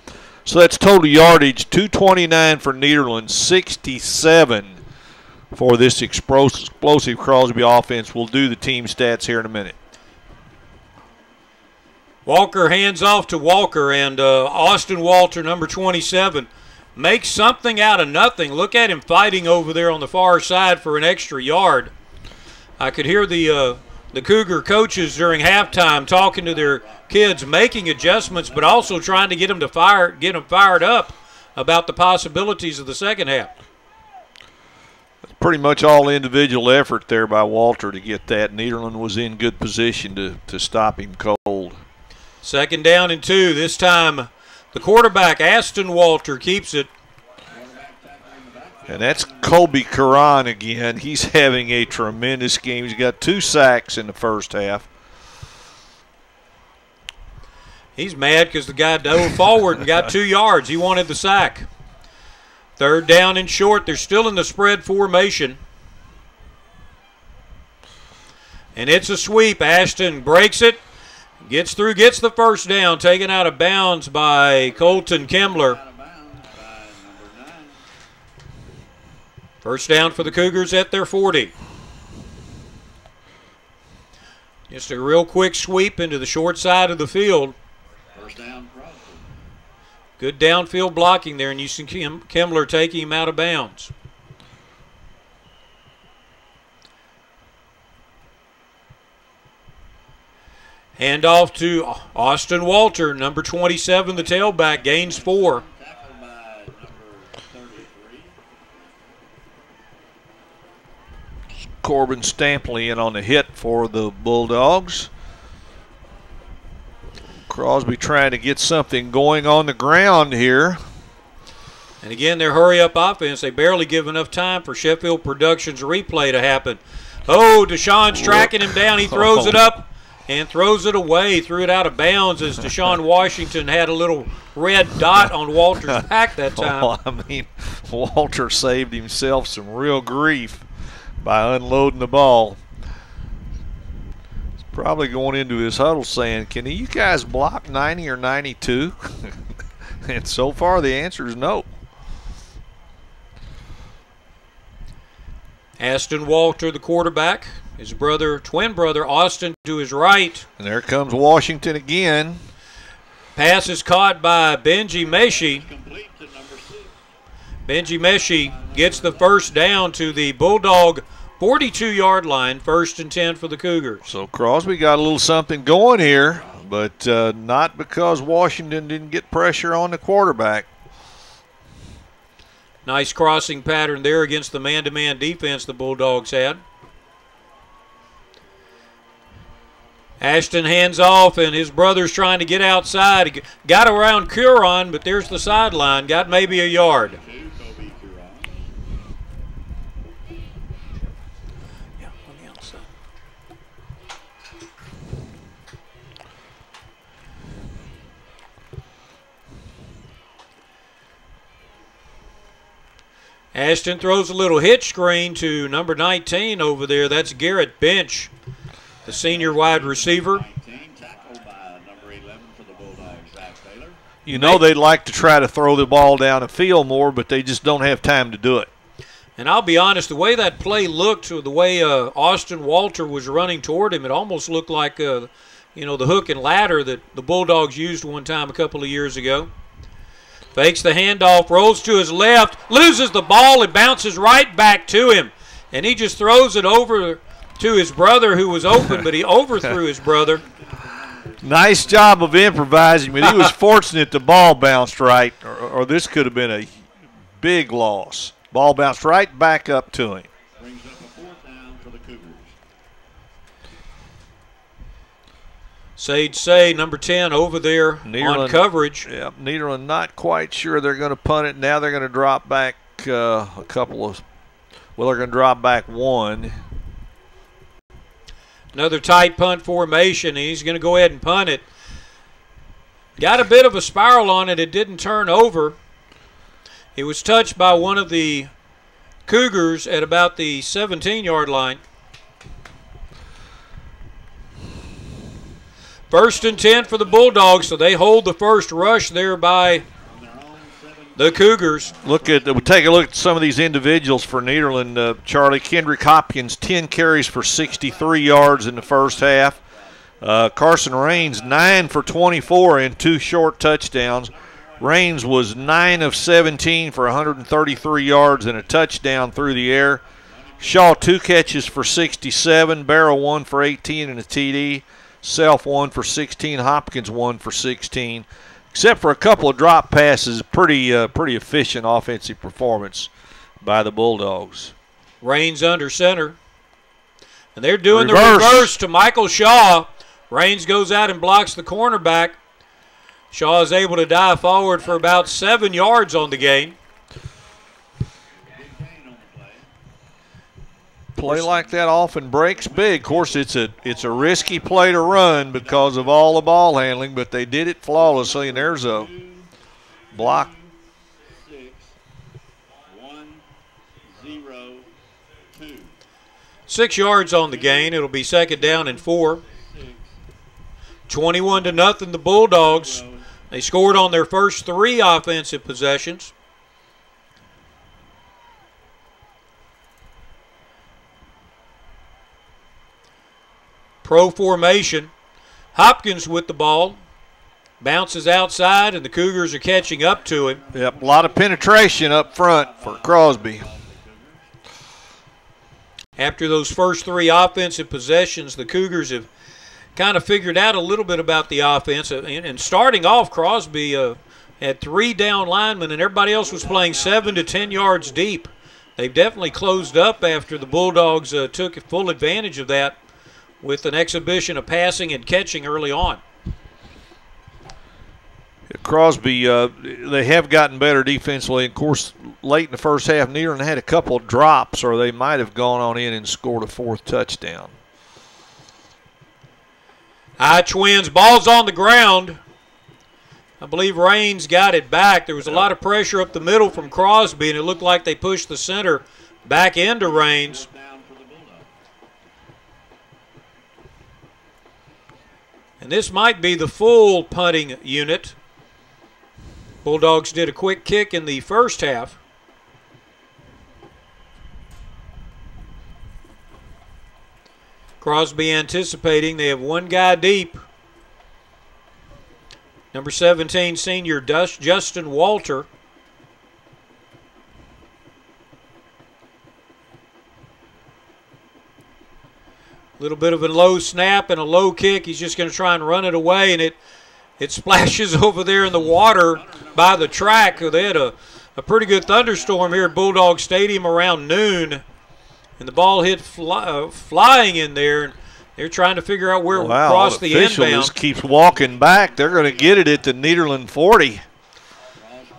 So that's total yardage 229 for Nederland, 67 for this explosive Crosby offense. We'll do the team stats here in a minute. Walter hands off to Walter, and uh, Austin Walter, number 27, makes something out of nothing. Look at him fighting over there on the far side for an extra yard. I could hear the uh, the Cougar coaches during halftime talking to their kids, making adjustments, but also trying to get them to fire, get them fired up about the possibilities of the second half. Pretty much all individual effort there by Walter to get that. Nederland was in good position to, to stop him cold. Second down and two. This time the quarterback, Ashton Walter, keeps it and that's Colby Curran again. He's having a tremendous game. He's got two sacks in the first half. He's mad because the guy dove forward and got two yards. He wanted the sack. Third down and short. They're still in the spread formation. And it's a sweep. Ashton breaks it, gets through, gets the first down, taken out of bounds by Colton Kimbler. First down for the Cougars at their 40. Just a real quick sweep into the short side of the field. First down, Good downfield blocking there, and you see Kim, Kimbler taking him out of bounds. Hand off to Austin Walter, number 27, the tailback, gains four. Corbin Stampley in on the hit for the Bulldogs. Crosby trying to get something going on the ground here. And again, their hurry up offense, they barely give enough time for Sheffield Productions replay to happen. Oh, Deshaun's tracking him down. He throws it up and throws it away. Threw it out of bounds as Deshaun Washington had a little red dot on Walter's pack that oh, time. Oh, I mean, Walter saved himself some real grief by unloading the ball. He's probably going into his huddle saying, Can you guys block 90 or 92? and so far, the answer is no. Ashton Walter, the quarterback, his brother, twin brother, Austin to his right. And there comes Washington again. Pass is caught by Benji Meshi. Benji Meshi gets the first down to the Bulldog 42 yard line, first and 10 for the Cougars. So Crosby got a little something going here, but uh, not because Washington didn't get pressure on the quarterback. Nice crossing pattern there against the man to man defense the Bulldogs had. Ashton hands off, and his brother's trying to get outside. Got around Curran, but there's the sideline. Got maybe a yard. Ashton throws a little hitch screen to number 19 over there. That's Garrett Bench the senior wide receiver. 19, tackled by number 11 for the Bulldogs, Zach Taylor. You know they'd like to try to throw the ball down the field more, but they just don't have time to do it. And I'll be honest, the way that play looked, the way uh, Austin Walter was running toward him, it almost looked like, uh, you know, the hook and ladder that the Bulldogs used one time a couple of years ago. Fakes the handoff, rolls to his left, loses the ball, and bounces right back to him. And he just throws it over to his brother who was open, but he overthrew his brother. Nice job of improvising, but he was fortunate the ball bounced right, or, or this could have been a big loss. Ball bounced right back up to him. Brings up a fourth down for the Cougars. Sage Say, number 10, over there on coverage. Yep, Nederland not quite sure they're going to punt it. Now they're going to drop back uh, a couple of. Well, they're going to drop back one. Another tight punt formation, he's going to go ahead and punt it. Got a bit of a spiral on it. It didn't turn over. It was touched by one of the Cougars at about the 17 yard line. First and 10 for the Bulldogs, so they hold the first rush there by On their own seven, the Cougars. Look at we'll take a look at some of these individuals for Nederland. Uh, Charlie Kendrick Hopkins, 10 carries for 63 yards in the first half. Uh, Carson Rains, 9 for 24 and two short touchdowns. Rains was 9 of 17 for 133 yards and a touchdown through the air. Shaw, two catches for 67. Barrow, one for 18 and a TD. Self, one for 16. Hopkins, one for 16 except for a couple of drop passes, pretty uh, pretty efficient offensive performance by the Bulldogs. Rains under center. And they're doing the Reverse. reverse to Michael Shaw. Rains goes out and blocks the cornerback. Shaw is able to dive forward for about seven yards on the game. big gain on the play. Play like that often breaks big. Of course, it's a it's a risky play to run because of all the ball handling, but they did it flawlessly. And there's a block. Six, yards on the gain. It'll be second down and four. 21 to nothing. The Bulldogs. They scored on their first three offensive possessions. Pro formation. Hopkins with the ball. Bounces outside, and the Cougars are catching up to him. Yep, a lot of penetration up front for Crosby. After those first three offensive possessions, the Cougars have kind of figured out a little bit about the offense. Uh, And, and starting off, Crosby uh, had three down linemen, and everybody else was playing seven to ten yards deep. They've definitely closed up after the Bulldogs uh, took full advantage of that with an exhibition of passing and catching early on. Crosby, uh, they have gotten better defensively. Of course, late in the first half, Nederland had a couple drops, or they might have gone on in and scored a fourth touchdown. High Twins, ball's on the ground. I believe Rains got it back. There was a lot of pressure up the middle from Crosby, and it looked like they pushed the center back into Rains. fourth down for the Bulldogs. And this might be the full punting unit. Bulldogs did a quick kick in the first half. Crosby anticipating they have one guy deep. Number 17, senior Dus- Justin Walter. Little bit of a low snap and a low kick. He's just going to try and run it away, and it it splashes over there in the water by the track. They had a, a pretty good thunderstorm here at Bulldog Stadium around noon, and the ball hit fly, uh, flying in there. And they're trying to figure out where it Wow, cross the the official inbound. just keeps walking back. They're going to get it at the Nederland 40.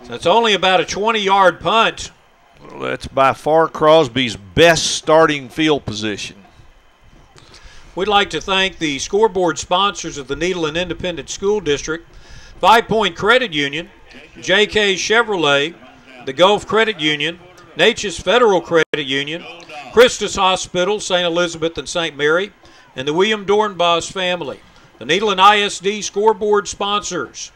So it's only about a 20-yard punt. Well, that's by far Crosby's best starting field position. We'd like to thank the scoreboard sponsors of the Nederland Independent School District, Five Point Credit Union, JK Chevrolet, the Gulf Credit Union, Neches Federal Credit Union, Christus Hospital, St. Elizabeth and St. Mary, and the William Dornbos family. The Nederland ISD scoreboard sponsors.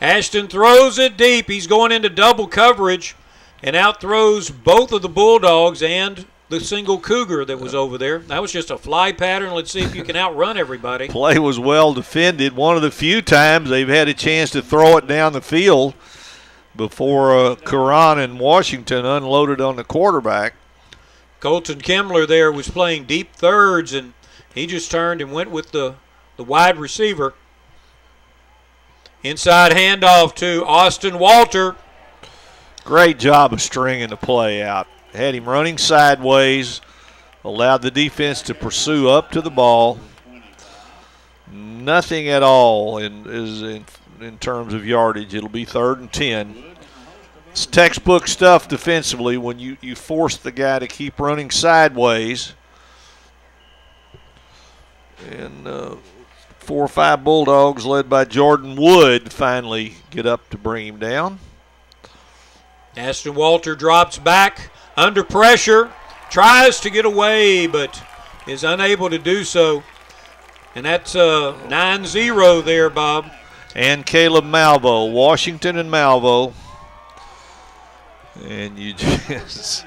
Ashton throws it deep. He's going into double coverage and out throws both of the Bulldogs and the single Cougar that was over there. That was just a fly pattern. Let's see if you can outrun everybody. Play was well defended. One of the few times they've had a chance to throw it down the field before uh, Curran and Washington unloaded on the quarterback. Colton Kimbler there was playing deep thirds, and he just turned and went with the, the wide receiver. Inside handoff to Austin Walter. Great job of stringing the play out. Had him running sideways, allowed the defense to pursue up to the ball. Nothing at all in is in, in terms of yardage. It'll be third and ten. It's textbook stuff defensively when you, you force the guy to keep running sideways. And uh, four or five Bulldogs led by Jordan Wood finally get up to bring him down. Ashton Walter drops back under pressure, tries to get away, but is unable to do so. And that's uh, 9 0 there, Bob. And Caleb Malvo, Washington and Malvo. And you just.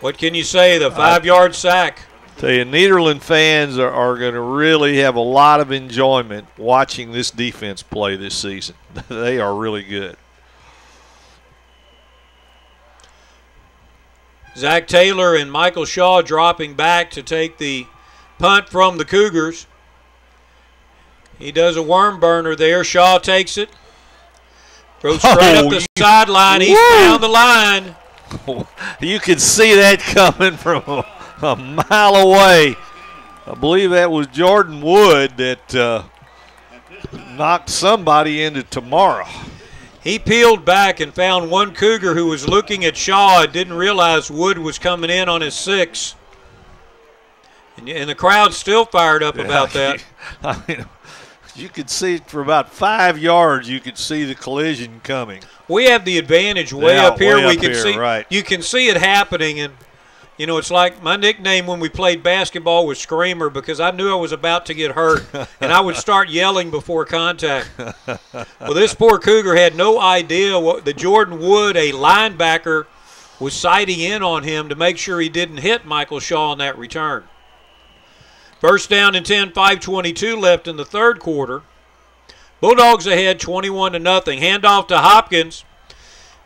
What can you say? The five yard sack. Tell you, Nederland fans are, are going to really have a lot of enjoyment watching this defense play this season. they are really good. Zach Taylor and Michael Shaw dropping back to take the punt from the Cougars. He does a worm burner there. Shaw takes it. Goes straight Oh, up the you- sideline. He's down the line. You can see that coming from a, a mile away. I believe that was Jordan Wood that uh, knocked somebody into tomorrow. He peeled back and found one Cougar who was looking at Shaw and didn't realize Wood was coming in on his six. And, and the crowd's still fired up about that. I mean, you could see it for about five yards. You could see the collision coming. We have the advantage way Yeah, up here. way we up can here, see right. you can see it happening and you know, it's like my nickname when we played basketball was Screamer because I knew I was about to get hurt and I would start yelling before contact. well, this poor Cougar had no idea what the Jordan Wood, a linebacker, was sighting in on him to make sure he didn't hit Michael Shaw on that return. First down and 10, 522 left in the third quarter. Bulldogs ahead 21 to nothing. Handoff to Hopkins.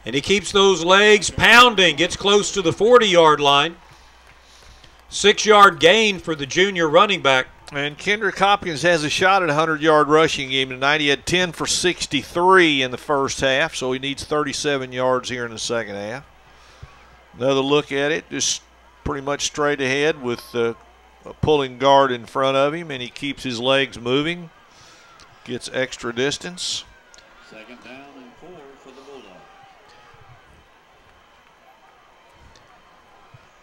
And he keeps those legs pounding, gets close to the 40 yard line. Six yard gain for the junior running back. And Kendrick Hopkins has a shot at a 100 yard rushing game tonight. He had 10 for 63 in the first half, so he needs 37 yards here in the second half. Another look at it, just pretty much straight ahead with uh, a pulling guard in front of him, and he keeps his legs moving, gets extra distance. Second down and four for the Bulldogs.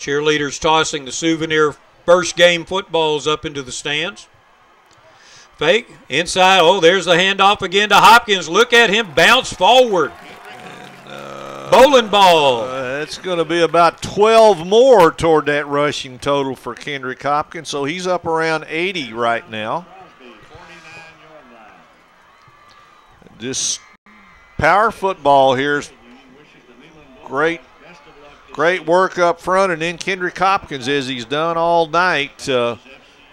Cheerleaders tossing the souvenir first game footballs up into the stands. Fake inside. Oh, there's the handoff again to Hopkins. Look at him bounce forward. Bowling ball. Uh, it's going to be about 12 more toward that rushing total for Kendrick Hopkins, so he's up around 80 right now. Crosby, 49 yard line. This power football here's great great work up front and then kendrick hopkins as he's done all night uh,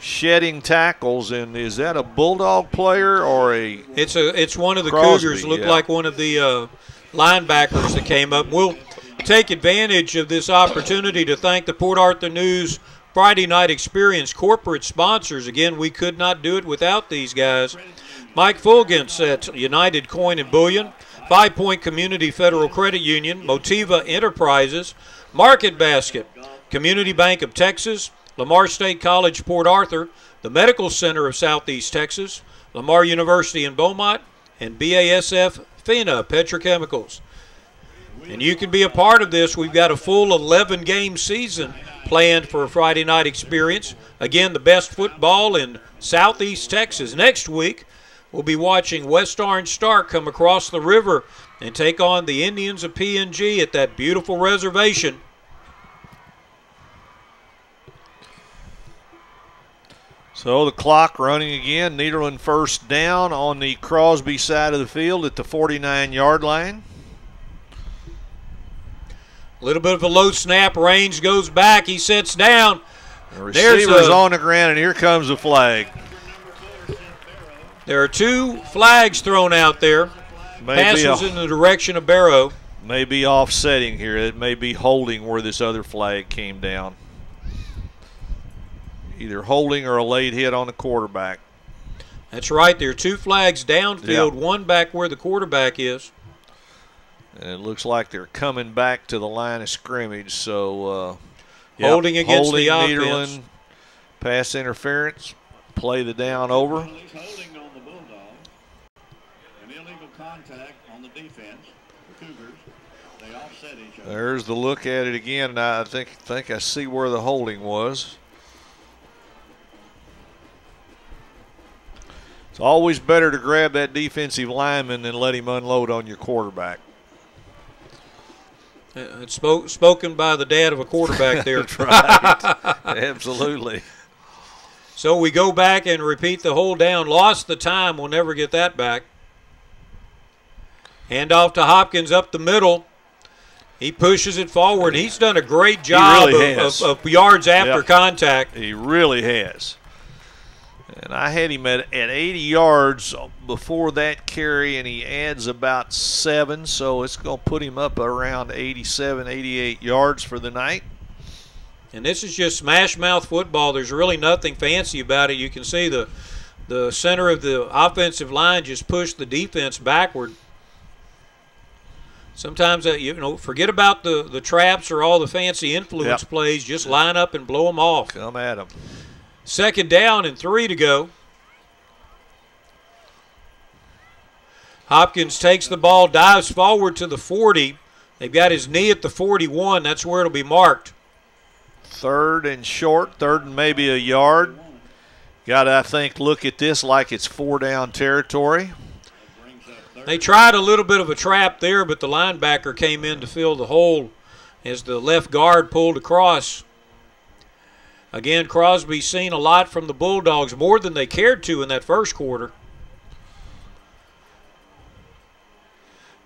shedding tackles and is that a bulldog player or a It's a it's one of the Crosby, Cougars. Looked yeah. like one of the uh, linebackers that came up. We'll take advantage of this opportunity to thank the Port Arthur News Friday Night Experience corporate sponsors. Again, we could not do it without these guys. Mike Fuljenz at United Coin and Bullion, Five Point Community Federal Credit Union, Motiva Enterprises, Market Basket, Community Bank of Texas, Lamar State College Port Arthur, the Medical Center of Southeast Texas, Lamar University in Beaumont, and BASF FINA Petrochemicals. And you can be a part of this. We've got a full 11 game season planned for a Friday night experience. Again, the best football in Southeast Texas. Next week, we'll be watching West Orange Stark come across the river and take on the Indians of PNG at that beautiful reservation. So the clock running again. Nederland first down on the Crosby side of the field at the 49 yard line. A little bit of a low snap. Rains goes back. He sits down. The receiver's a, on the ground, and here comes the flag. There are two flags thrown out there. Maybe Passes a, in the direction of Barrow. May be offsetting here. It may be holding where this other flag came down. Either holding or a late hit on the quarterback. That's right. There are two flags downfield, one back where the quarterback is. And it looks like they're coming back to the line of scrimmage. So uh, yep, holding against holding the offense. Nederland, pass interference, play the down over. Holding on the Bulldog. An illegal contact on the defense. The Cougars. They offset each other. There's the look at it again. I think think I see where the holding was. It's always better to grab that defensive lineman than let him unload on your quarterback. Uh, it's spoke, spoken by the dad of a quarterback there. That's right. Absolutely. So we go back and repeat the hold down. Lost the time. We'll never get that back. Hand off to Hopkins up the middle. He pushes it forward. He's done a great job really of, of, of, yards after yep. contact. He really has. And I had him at, at 80 yards before that carry, and he adds about seven, so it's going to put him up around 87, 88 yards for the night. And this is just smash mouth football. There's really nothing fancy about it. You can see the the center of the offensive line just push the defense backward. Sometimes uh, you know, forget about the the traps or all the fancy influence yep. plays. Just line up and blow them off. Come at them. Second down and three to go. Hopkins takes the ball, dives forward to the 40. They've got his knee at the 41. That's where it'll be marked. Third and short, third and maybe a yard. Got to, I think, look at this like it's four down territory. They tried a little bit of a trap there, but the linebacker came in to fill the hole as the left guard pulled across. Again, Crosby's seen a lot from the Bulldogs, more than they cared to in that first quarter.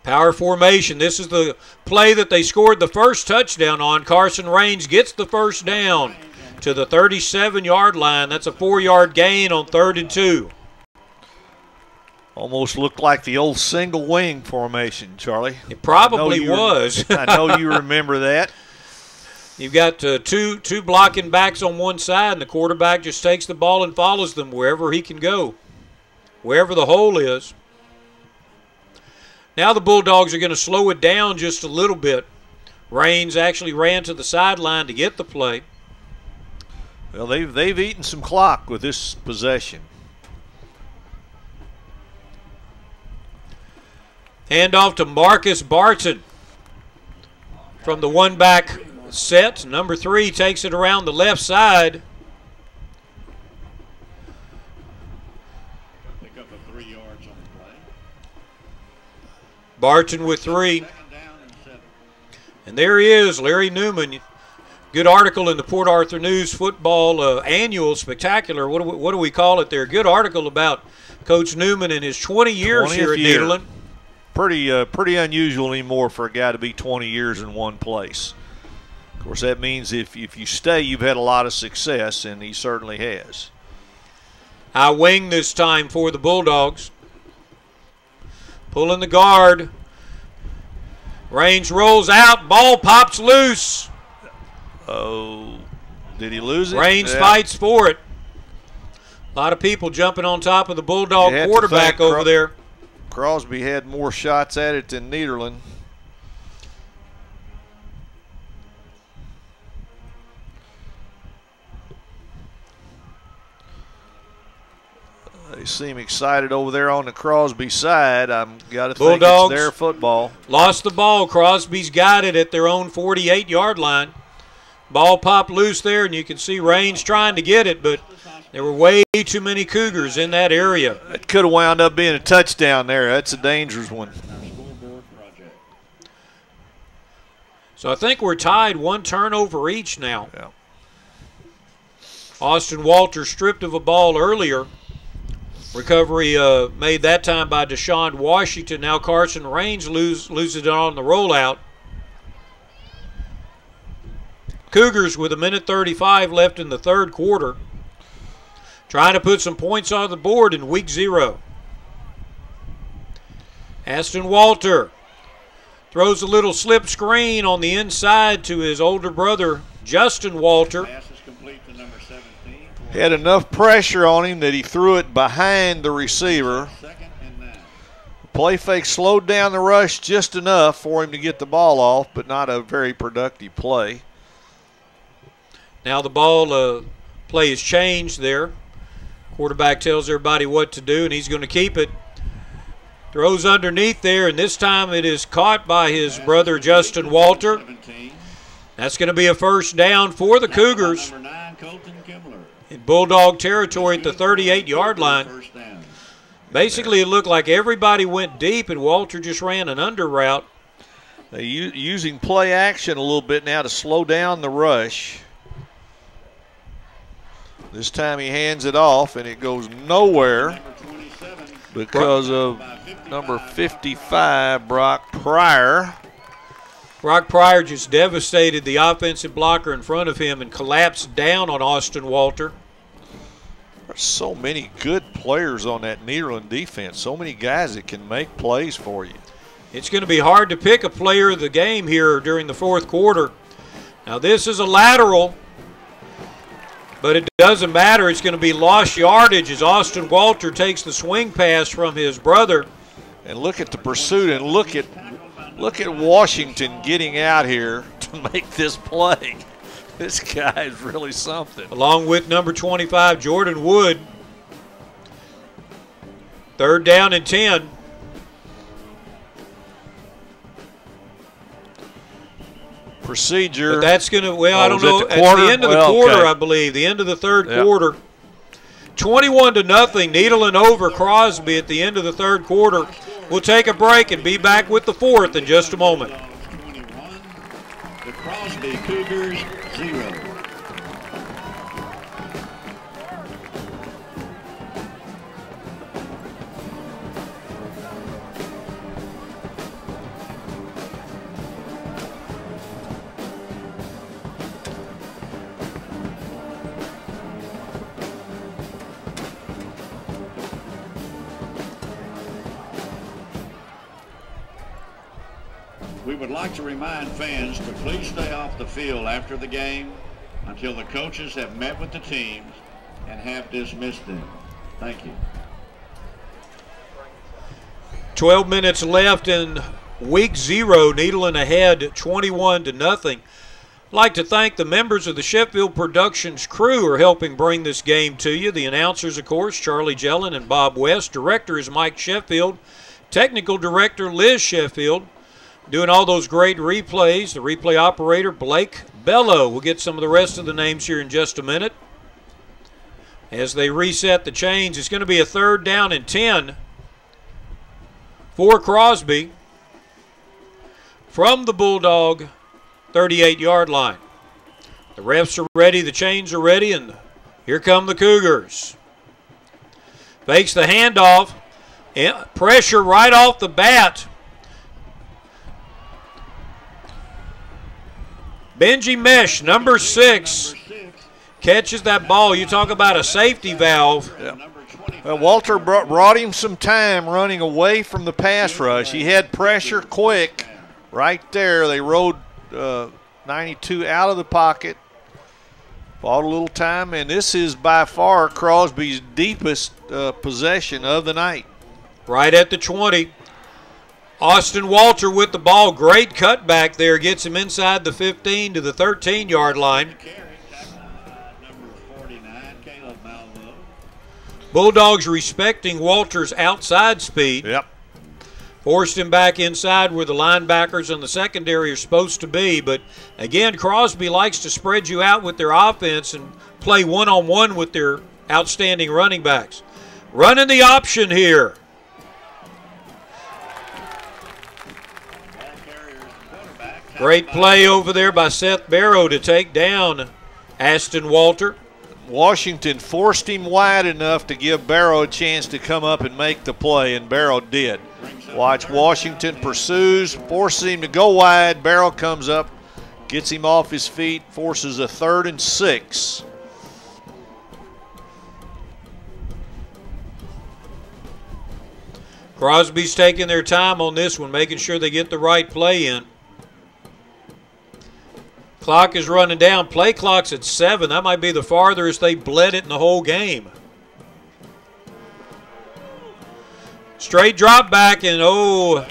Power formation. This is the play that they scored the first touchdown on. Carson Rains gets the first down to the 37 yard line. That's a four yard gain on third and two. Almost looked like the old single wing formation, Charlie. It probably I was. I know you remember that. You've got uh, two two blocking backs on one side, and the quarterback just takes the ball and follows them wherever he can go, wherever the hole is. Now the Bulldogs are going to slow it down just a little bit. Rains actually ran to the sideline to get the play. Well, they've they've eaten some clock with this possession. Hand off to Marcus Barton from the one back set. Number three takes it around the left side. Barton with three. And there he is, Larry Newman. Good article in the Port Arthur News Football uh, Annual Spectacular. What do, we, what do we call it there? Good article about Coach Newman and his 20 years here at year. Nederland. Pretty, uh, pretty unusual anymore for a guy to be 20 years in one place. Of course, that means if, if you stay, you've had a lot of success, and he certainly has. I wing this time for the Bulldogs. Pulling the guard. Rains rolls out. Ball pops loose. Oh, did he lose it? Rains yeah. fights for it. A lot of people jumping on top of the Bulldog quarterback over there. Crosby had more shots at it than Nederland. They seem excited over there on the Crosby side. I'm got to think it's their football. Lost the ball. Crosby's got it at their own 48-yard line. Ball popped loose there, and you can see Rains trying to get it, but There were way too many Cougars in that area. It could have wound up being a touchdown there. That's a dangerous one. So I think we're tied one turnover each now. Yeah. Austin Walter stripped of a ball earlier. Recovery uh, made that time by Deshaun Washington. Now Carson Rains lose, loses it on the rollout. Cougars with a minute 35 left in the third quarter. Trying to put some points on the board in week zero. Ashton Walter throws a little slip screen on the inside to his older brother, Justin Walter. Pass is complete to number 17. He had enough pressure on him that he threw it behind the receiver. Second and nine. Play fake slowed down the rush just enough for him to get the ball off, but not a very productive play. Now the ball uh, play is changed there. Quarterback tells everybody what to do, and he's going to keep it. Throws underneath there, and this time it is caught by his brother Justin Walter. That's going to be a first down for the Cougars in Bulldog territory at the 38 yard line. Basically, it looked like everybody went deep, and Walter just ran an under route. Using play action a little bit now to slow down the rush. This time he hands it off, and it goes nowhere because of number 55, Brock Pryor. Brock Pryor just devastated the offensive blocker in front of him and collapsed down on Austin Walter. There's so many good players on that Nederland defense. So many guys that can make plays for you. It's going to be hard to pick a player of the game here during the fourth quarter. Now, this is a lateral, but it doesn't matter. It's going to be lost yardage as Austin Walter takes the swing pass from his brother. And look at the pursuit and look at look at Washington getting out here to make this play. This guy is really something. along with number 25, Jordan Wood. Third down and 10. Procedure. But that's going to, well, I Oh, don't know. the At the end of the quarter, okay. I believe. The end of the third Yeah. quarter. 21 to nothing. Nederland over Crosby at the end of the third quarter. We'll take a break and be back with the fourth in just a moment. The Crosby Cougars, We would like to remind fans to please stay off the field after the game until the coaches have met with the teams and have dismissed them. Thank you. 12 minutes left in week zero. Nederland ahead 21 to nothing. I'd like to thank the members of the Sheffield Productions crew who are helping bring this game to you. The announcers, of course, Charlie Jellin and Bob West. Director is Mike Sheffield. Technical director Liz Sheffield. Doing all those great replays. The replay operator Blake Bello. We'll get some of the rest of the names here in just a minute. As they reset the chains, it's going to be a third down and 10 for Crosby from the Bulldog 38 yard line. The refs are ready, the chains are ready, and here come the Cougars. Fakes the handoff. Pressure right off the bat. Benji Mesh, number six, catches that ball. You talk about a safety valve. 25. Well, Walter brought, brought him some time running away from the pass rush. He had pressure quick right there. They rode uh, 92 out of the pocket, bought a little time, and this is by far Crosby's deepest uh, possession of the night. right at the 20. Austin Walter with the ball. Great cutback there. Gets him inside the 15 to the 13 yard line. Carry, tackled by number 49, Caleb Malvo. Bulldogs respecting Walter's outside speed. Yep. Forced him back inside where the linebackers and the secondary are supposed to be. But again, Crosby likes to spread you out with their offense and play one on one with their outstanding running backs. Running the option here. Great play over there by Seth Barrow to take down Ashton Walter. Washington forced him wide enough to give Barrow a chance to come up and make the play, and Barrow did. Watch Washington pursues, forces him to go wide. Barrow comes up, gets him off his feet, forces a third and six. Crosby's taking their time on this one, making sure they get the right play in. Clock is running down. Play clock's at seven. That might be the farthest they bled it in the whole game. Straight drop back and oh.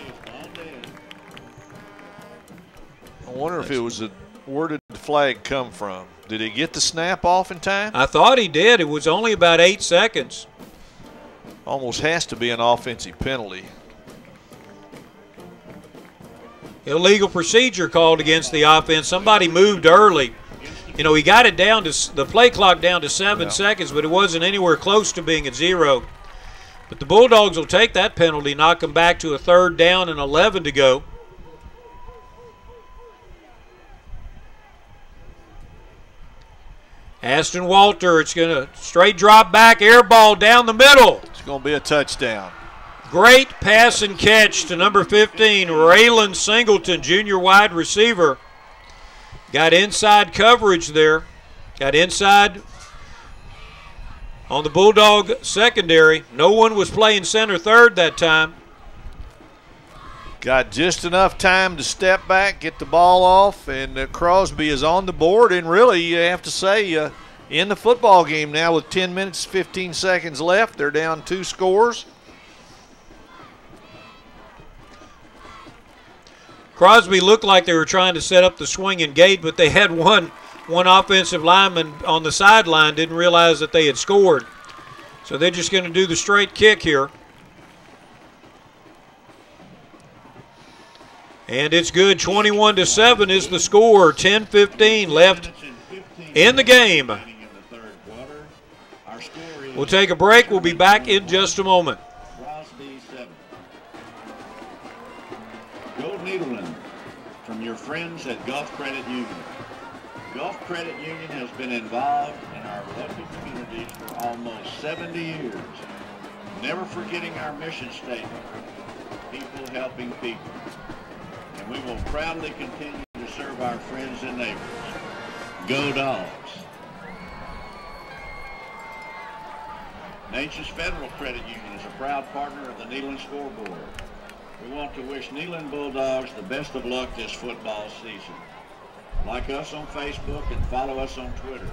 I wonder if it was a where did the flag come from? Did he get the snap off in time? I thought he did. It was only about eight seconds. Almost has to be an offensive penalty. Illegal procedure called against the offense. Somebody moved early. You know, he got it down to the play clock down to seven yeah. seconds, but it wasn't anywhere close to being at zero. But the Bulldogs will take that penalty, knock them back to a third down and 11 to go. Ashton Walter, it's going to straight drop back, air ball down the middle. It's going to be a touchdown. Great pass and catch to number 15, Raylan Singleton, junior wide receiver. Got inside coverage there. Got inside on the Bulldog secondary. No one was playing center third that time. Got just enough time to step back, get the ball off, and uh, Crosby is on the board. And really, you have to say, uh, in the football game now with 10 minutes, 15 seconds left, they're down two scores. Crosby looked like they were trying to set up the swinging gate, but they had one one offensive lineman on the sideline didn't realize that they had scored. So they're just going to do the straight kick here. And it's good. 21 to 7 is the score. 10-15 left in the game. We'll take a break. We'll be back in just a moment. Friends at Gulf Credit Union. Gulf Credit Union has been involved in our local communities for almost 70 years, never forgetting our mission statement, people helping people. And we will proudly continue to serve our friends and neighbors. Go Dogs! Neches Federal Credit Union is a proud partner of the Nederland Scoreboard. We want to wish Nederland Bulldogs the best of luck this football season. Like us on Facebook and follow us on Twitter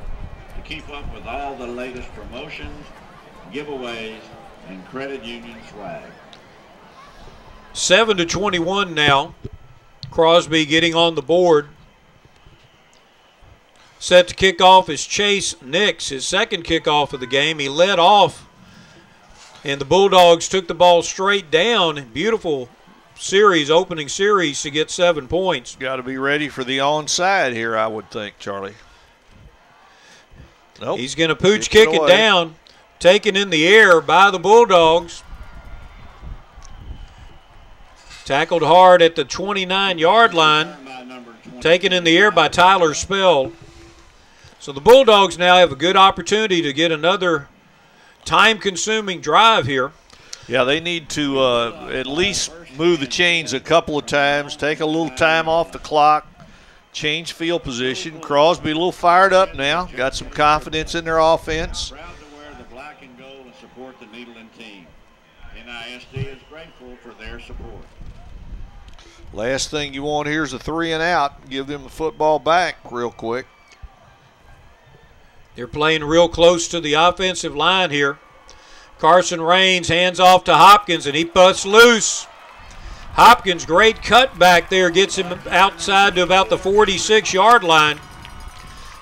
to keep up with all the latest promotions, giveaways, and credit union swag. 7 to 21 now. Crosby getting on the board. Set to kick off is Chase Nix, his second kickoff of the game. He led off, and the Bulldogs took the ball straight down. Beautiful series, opening series, to get seven points. Got to be ready for the onside here, I would think, Charlie. Nope. He's going to pooch kick it, it down, taken in the air by the Bulldogs. Tackled hard at the 29 yard line, taken in the air by Tyler Spell. So the Bulldogs now have a good opportunity to get another time consuming drive here. Yeah, they need to uh, at least move the chains a couple of times, take a little time off the clock, change field position. Crosby a little fired up now, got some confidence in their offense. Proud to wear the black and gold and support the Nederland team. NISD is grateful for their support. Last thing you want here is a three and out. Give them the football back real quick. They're playing real close to the offensive line here. Carson Rains hands off to Hopkins, and he busts loose. Hopkins, great cut back there, gets him outside to about the 46 yard line.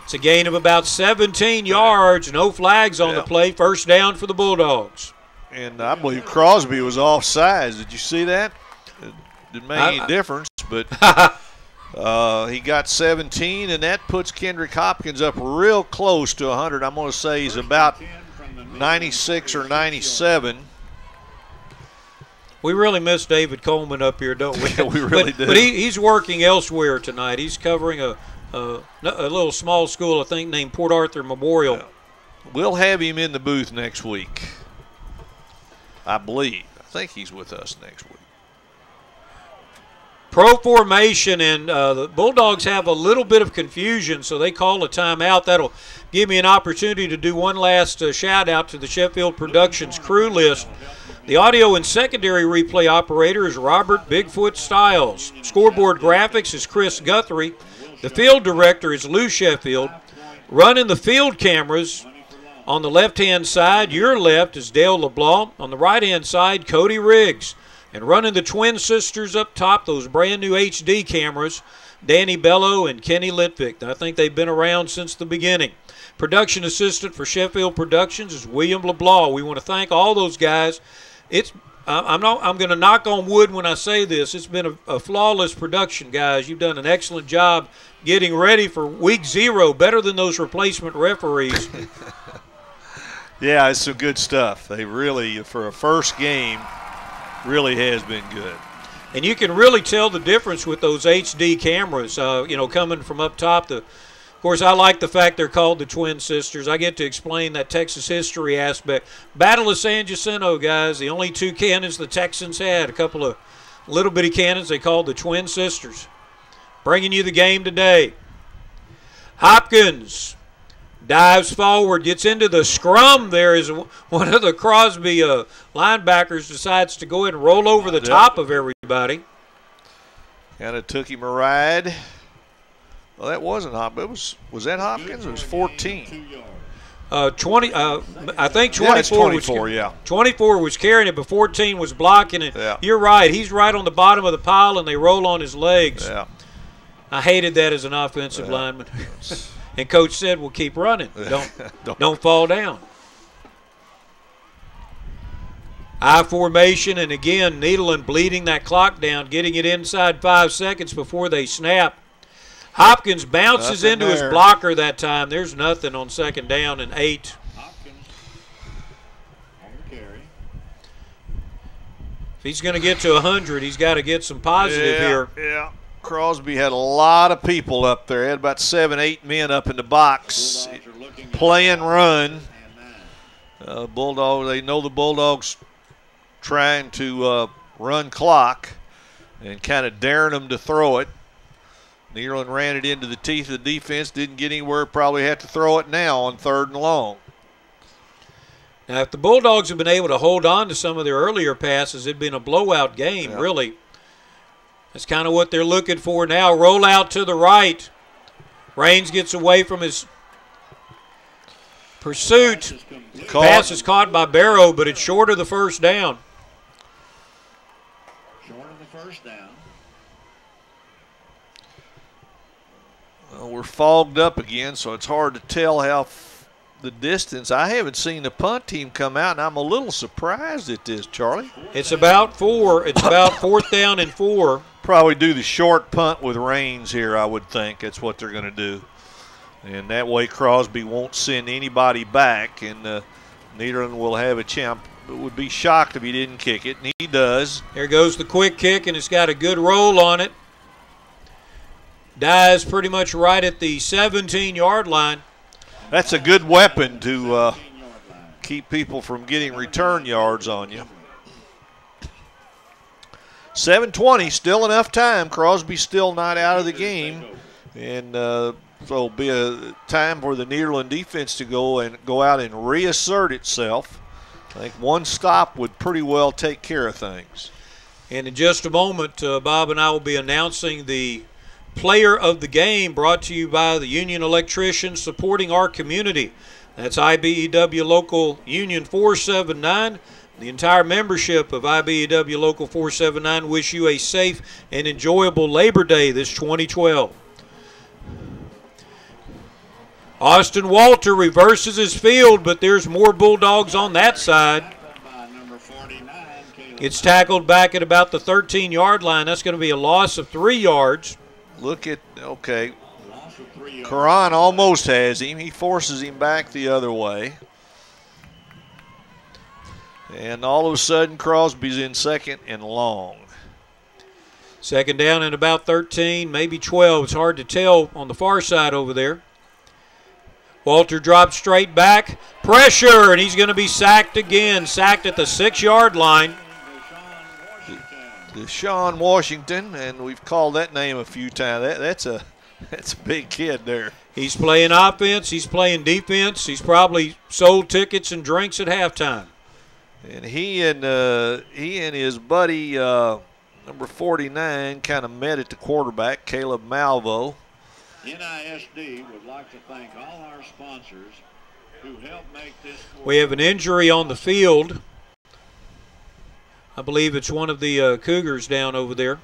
It's a gain of about 17 yards. No flags on yeah. the play. First down for the Bulldogs. And I believe Crosby was off offsides. Did you see that? It didn't make any difference, but uh, he got 17, and that puts Kendrick Hopkins up real close to 100. I'm going to say he's about 96 or 97. We really miss David Coleman up here, don't we? Yeah, we really but, do. But he, he's working elsewhere tonight. He's covering a, a, a little small school, I think, named Port Arthur Memorial. We'll have him in the booth next week. I believe. I think he's with us next week. Pro formation, and uh, the Bulldogs have a little bit of confusion, so they call a timeout. That'll give me an opportunity to do one last uh, shout out to the Sheffield Productions crew list. The audio and secondary replay operator is Robert Bigfoot Stiles. Scoreboard graphics is Chris Guthrie. The field director is Lou Sheffield. Running the field cameras on the left hand side, your left, is Dale LeBlanc. On the right hand side, Cody Riggs. And running the twin sisters up top, those brand new HD cameras, Danny Bello and Kenny Litvik. I think they've been around since the beginning. Production assistant for Sheffield Productions is William LeBlanc. We want to thank all those guys. It's I'm not. I'm going to knock on wood when I say this. It's been a, a, flawless production, guys. You've done an excellent job getting ready for week zero, better than those replacement referees. yeah, it's some good stuff. They really, for a first game, really has been good. And you can really tell the difference with those HD cameras. Uh, you know, coming from up top. The, of course, I like the fact they're called the twin sisters. I get to explain that Texas history aspect. Battle of San Jacinto, guys. The only two cannons the Texans had. A couple of little bitty cannons they called the twin sisters. Bringing you the game today. Hopkins dives forward, gets into the scrum there as one of the Crosby uh, linebackers decides to go ahead and roll over the top of everybody. Kind of took him a ride. Well, that wasn't Hopkins. It was was that Hopkins? It was 14. Uh, 20. Uh, I think 24, yeah, 24 was. Yeah. 24 was carrying it, but 14 was blocking it. Yeah. You're right. He's right on the bottom of the pile, and they roll on his legs. Yeah. I hated that as an offensive Yeah. lineman. and coach said, "Well, keep running. Don't Don't- don't fall down." I formation, and again, Nederland bleeding that clock down, getting it inside five seconds before they snap. Hopkins bounces into his blocker that time. There's nothing on second down and eight. Hopkins on carry. If he's going to get to 100, he's got to get some positive yeah, here. Yeah. Crosby had a lot of people up there. He Had about seven, eight men up in the box looking playing run. and. Uh, Bulldog, they know the Bulldogs trying to uh, run clock and kind of daring them to throw it. Nederland ran it into the teeth of the defense, didn't get anywhere, probably have to throw it now on third and long. Now, if the Bulldogs had been able to hold on to some of their earlier passes, it'd been a blowout game, Yeah. really. That's kind of what they're looking for now. Roll out to the right. Rains gets away from his pursuit. Caught. Pass is caught by Barrow, but it's short of the first down. Short of the first down. Well, we're fogged up again, so it's hard to tell how f- the distance. I haven't seen the punt team come out, and I'm a little surprised at this, Charlie. It's about four. It's about fourth down and four. Probably do the short punt with Rains here, I would think. That's what they're going to do. And that way Crosby won't send anybody back, and uh, Nederland will have a champ. But would be shocked if he didn't kick it, and he does. There goes the quick kick, and it's got a good roll on it. Dies pretty much right at the 17 yard line. That's a good weapon to uh, keep people from getting return yards on you. 720, still enough time. Crosby's still not out of the game. And uh, so it'll be a time for the Nederland defense to go and go out and reassert itself. I think one stop would pretty well take care of things. And in just a moment, uh, Bob and I will be announcing the player of the game brought to you by the Union Electricians supporting our community. That's IBEW Local Union 479. The entire membership of IBEW Local 479 wish you a safe and enjoyable Labor Day this 2012. Ashton Walter reverses his field, but there's more Bulldogs on that side. Tackled by number 49, Caleb It's tackled back at about the 13 yard line. That's going to be a loss of three yards. Look at, okay, Loss of three yards. Curran almost has him. He forces him back the other way. And all of a sudden, Crosby's in second and long. Second down and about 13, maybe 12. It's hard to tell on the far side over there. Walter drops straight back. Pressure, and he's going to be sacked again. Sacked at the six yard line. Deshaun Washington, and we've called that name a few times. That, that's a that's a big kid there. He's playing offense. He's playing defense. He's probably sold tickets and drinks at halftime. And he and uh, he and his buddy uh, number 49 kind of met at the quarterback, Caleb Malvo. NISD would like to thank all our sponsors who helped make this. We have an injury on the field. I believe it's one of the uh, Cougars down over there.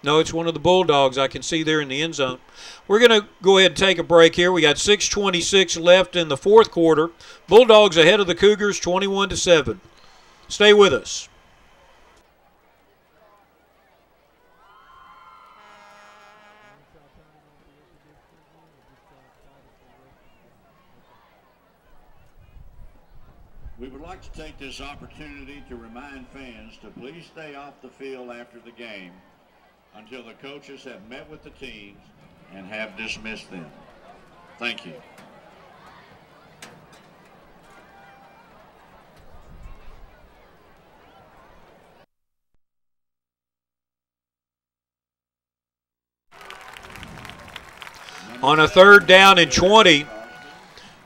No, it's one of the Bulldogs. I can see there in the end zone. We're going to go ahead and take a break here. We got 6:26 left in the fourth quarter. Bulldogs ahead of the Cougars, 21 to seven. Stay with us. Like to take this opportunity to remind fans to please stay off the field after the game until the coaches have met with the teams and have dismissed them. Thank you. On a third down and 20,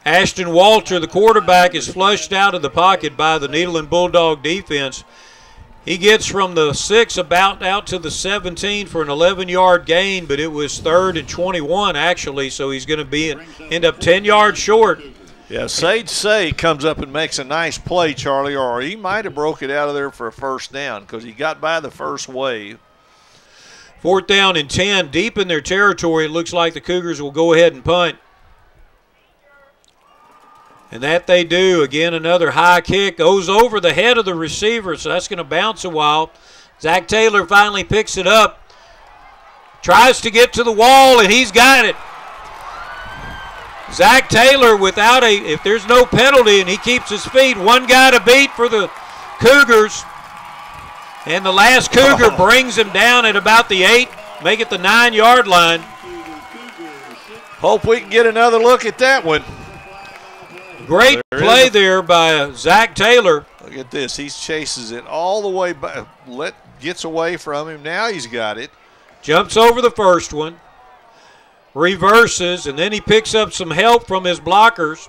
Ashton Walter, the quarterback, is flushed out of the pocket by the Nederland Bulldog defense. He gets from the six about out to the 17 for an 11-yard gain, but it was third and 21 actually, so he's going to be end up 10 yards short. Yeah, Sage Say comes up and makes a nice play, Charlie, or he might have broke it out of there for a first down because he got by the first wave. Fourth down and 10, deep in their territory. It looks like the Cougars will go ahead and punt. And that they do. Again, another high kick goes over the head of the receiver, so that's going to bounce a while. Zach Taylor finally picks it up, tries to get to the wall, and he's got it. Zach Taylor, without a, if there's no penalty and he keeps his feet, one guy to beat for the Cougars. And the last Cougar brings him down at about the eight, make it the nine yard line. Hope we can get another look at that one. Great There play is. there by Zach Taylor. Look at this. He chases it all the way back. Let gets away from him. Now he's got it. Jumps over the first one, reverses, and then he picks up some help from his blockers.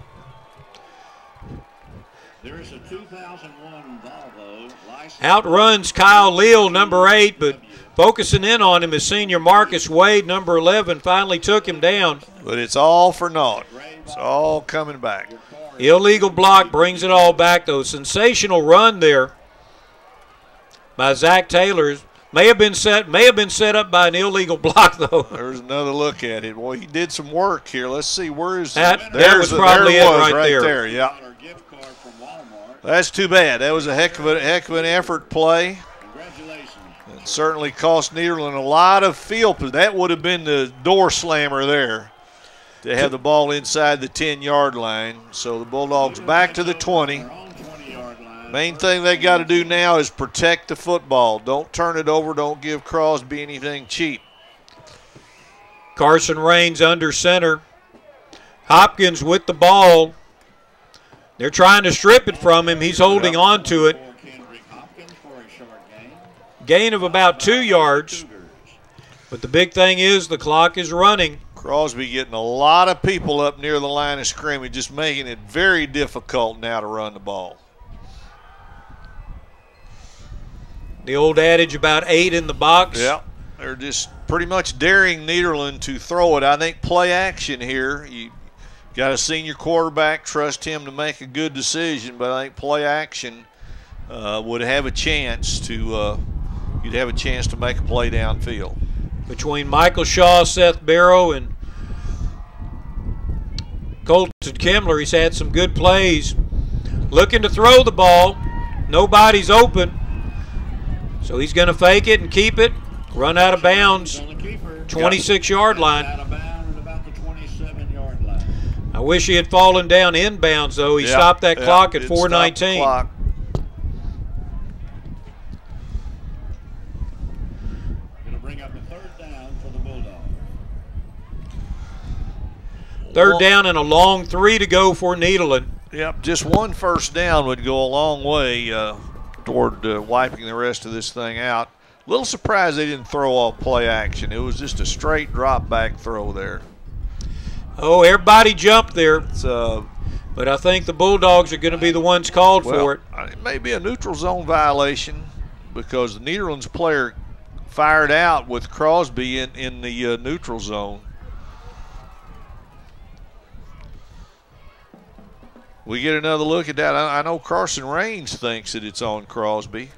There is a 2001 Volvo. Outruns Kyle Leal, number eight, but focusing in on him is senior Marcus Wade, number 11, finally took him down. But it's all for naught. It's all coming back. Illegal block brings it all back, though. Sensational run there by Zach Taylor. May have been set may have been set up by an illegal block though. There's another look at it. Well, he did some work here. Let's see where is That- that there's was probably there it was right there. there. Yeah, Dollar gift card from Walmart. that's too bad. That was a heck of a heck of an effort play. Congratulations. It certainly cost Nederland a lot of field. That would have been the door slammer there to have the ball inside the 10 yard line. So the Bulldogs back to the 20. Their own 20-yard line. Main thing they got to do now is protect the football. Don't turn it over. Don't give Crosby anything cheap. Carson Rains under center. Hopkins with the ball. They're trying to strip it from him. He's holding on to it. For Kendrick Hopkins for a short gain. Gain of about two yards. But the big thing is the clock is running. Crosby getting a lot of people up near the line of scrimmage, just making it very difficult now to run the ball. The old adage about eight in the box. Yeah, they're just pretty much daring Nederland to throw it. I think play action here. You got a senior quarterback, trust him to make a good decision, but I think play action uh, would have a chance to. Uh, you'd have a chance to make a play downfield. Between Michael Shaw, Seth Barrow, and Colton Kimbler. He's had some good plays. Looking to throw the ball. Nobody's open. So he's going to fake it and keep it. Run out of bounds. On the keeper. 26 yard line. Out of bounds at about the 27-yard line. I wish he had fallen down inbounds though. He Yeah, stopped that yeah, clock at did stop the 419. clock. Going to bring up a third down for the Bulldogs. Third down and a long three to go for Nederland. Yep, just one first down would go a long way uh, toward uh, wiping the rest of this thing out. Little surprised they didn't throw off play action. It was just a straight drop back throw there. Oh, everybody jumped there, It's uh, but I think the Bulldogs are going to be the ones called well, for it. it may be a neutral zone violation because the Netherlands player fired out with Crosby in in the uh, neutral zone. We get another look at that. I, I know Carson Rains thinks that it's on Crosby.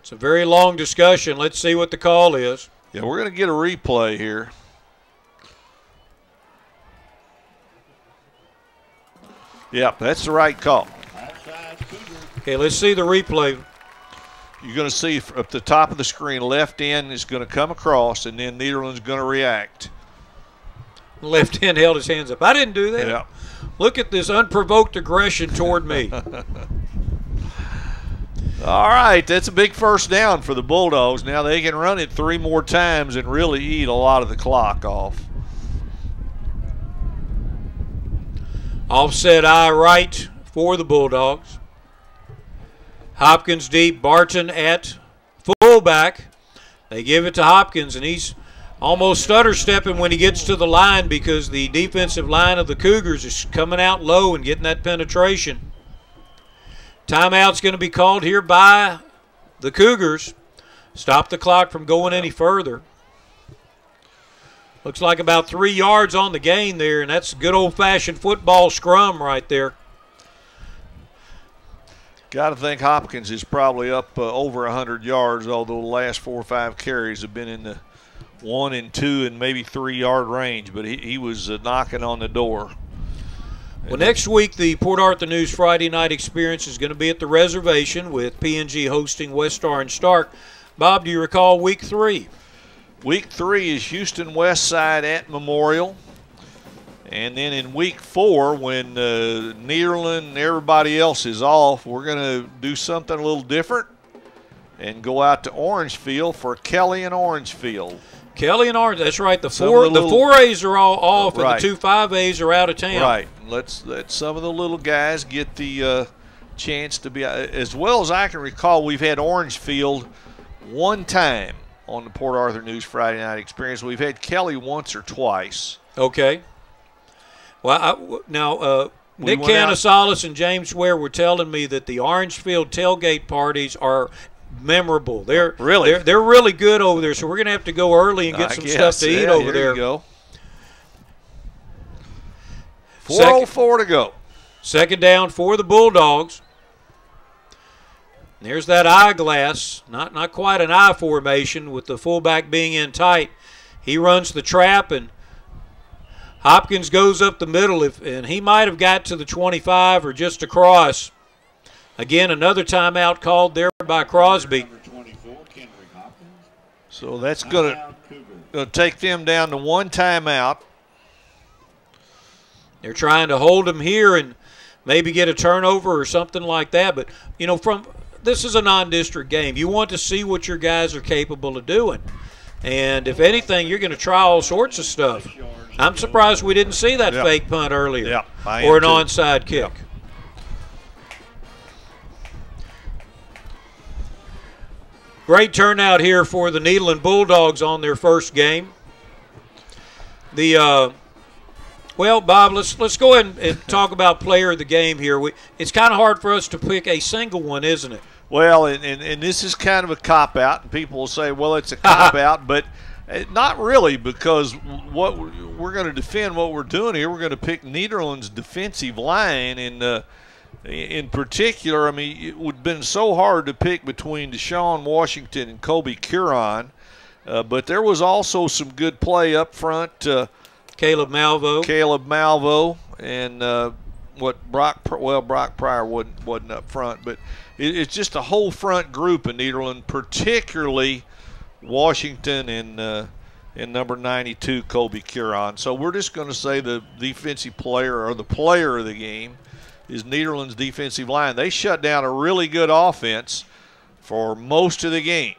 It's a very long discussion. Let's see what the call is. Yeah, we're going to get a replay here. Yep, that's the right call. Okay, let's see the replay. You're going to see at the top of the screen, left end is going to come across, and then Nederland's going to react. Left end held his hands up. I didn't do that. Yeah. Look at this unprovoked aggression toward me. All right, that's a big first down for the Bulldogs. Now they can run it three more times and really eat a lot of the clock off. Offset I right for the Bulldogs. Hopkins deep, Barton at fullback. They give it to Hopkins, and he's almost stutter stepping when he gets to the line because the defensive line of the Cougars is coming out low and getting that penetration. Timeout's going to be called here by the Cougars. Stop the clock from going any further. Looks like about three yards on the gain there, and that's good old fashioned football scrum right there. Got to think Hopkins is probably up uh, over 100 yards, although the last four or five carries have been in the one and two and maybe three yard range, but he, he was uh, knocking on the door. Well, next week, the Port Arthur News Friday night experience is going to be at the reservation with PNG hosting West Orange Stark. Bob, do you recall week three? Week three is Houston West Side at Memorial. And then in week four, when uh, Nederland and everybody else is off, we're going to do something a little different and go out to Orangefield for Kelly and Orangefield. Kelly and Orange. That's right. The Some four the the four A's are all off, Right. and the two five A's are out of town. Right. Let's let some of the little guys get the uh, chance to be. uh, As well as I can recall, we've had Orangefield one time on the Port Arthur News Friday Night Experience. We've had Kelly once or twice. Okay. Well, I now uh, We Nick out- and James Ware were telling me that the Orangefield tailgate parties are memorable. They're Really? they're, they're really good over there. So we're gonna have to go early and get I some guess, stuff to eat over here there. Go. 404 to go. Second down for the Bulldogs. There's that eyeglass, not not quite an I formation with the fullback being in tight. He runs the trap and Hopkins goes up the middle if and he might have got to the 25 or just across. Again, another timeout called there by Crosby. Number 24, Kendrick Hopkins. So that's going to Timeout, Cougar. going to take them down to one timeout. They're trying to hold them here and maybe get a turnover or something like that. But you know, from this is a non-district game. You want to see what your guys are capable of doing. And if anything, you're going to try all sorts of stuff. I'm surprised we didn't see that Yeah. fake punt earlier I or an too. onside kick. Great turnout here for the Nederland Bulldogs on their first game. The uh, well, Bob, let's let's go ahead and, and talk about player of the game here. We, it's kind of hard for us to pick a single one, isn't it? Well, and, and, and this is kind of a cop out, and people will say, well, it's a cop out, but uh, not really because what we're, we're going to defend what we're doing here, we're going to pick Nederland's defensive line, and uh, in particular, I mean, it would have been so hard to pick between Deshaun Washington and Kobe Curran, uh, but there was also some good play up front. Uh, Caleb Malvo. Caleb Malvo and uh, what Brock well Brock Pryor wasn't wasn't up front, but it, it's just a whole front group in Nederland, particularly Washington and uh, and number 92 Colby Curran. So we're just going to say the defensive player or the player of the game is Nederland's defensive line. They shut down a really good offense for most of the game.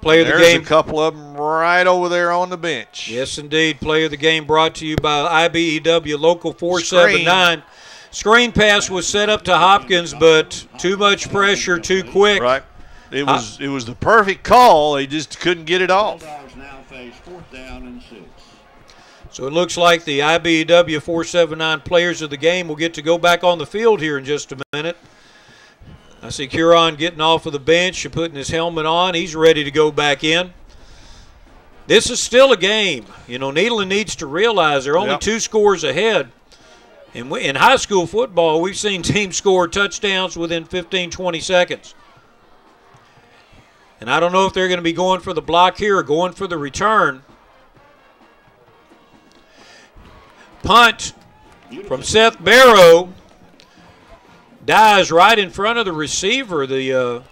Player of the There's game. a couple of them right over there on the bench. Yes, indeed. Player of the game brought to you by IBEW Local 479. Screen pass was set up to Hopkins, but too much pressure, too quick. Right. It was it was the perfect call. They just couldn't get it off. Bulldogs now face fourth down and six. So it looks like the IBEW 479 players of the game will get to go back on the field here in just a minute. I see Curran getting off of the bench and putting his helmet on. He's ready to go back in. This is still a game. You know, Nederland needs to realize they're only Yep. two scores ahead. And we- in high school football, we've seen teams score touchdowns within 15, 20 seconds. And I don't know if they're going to be going for the block here or going for the return. Punt from Seth Barrow dies right in front of the receiver. The uh,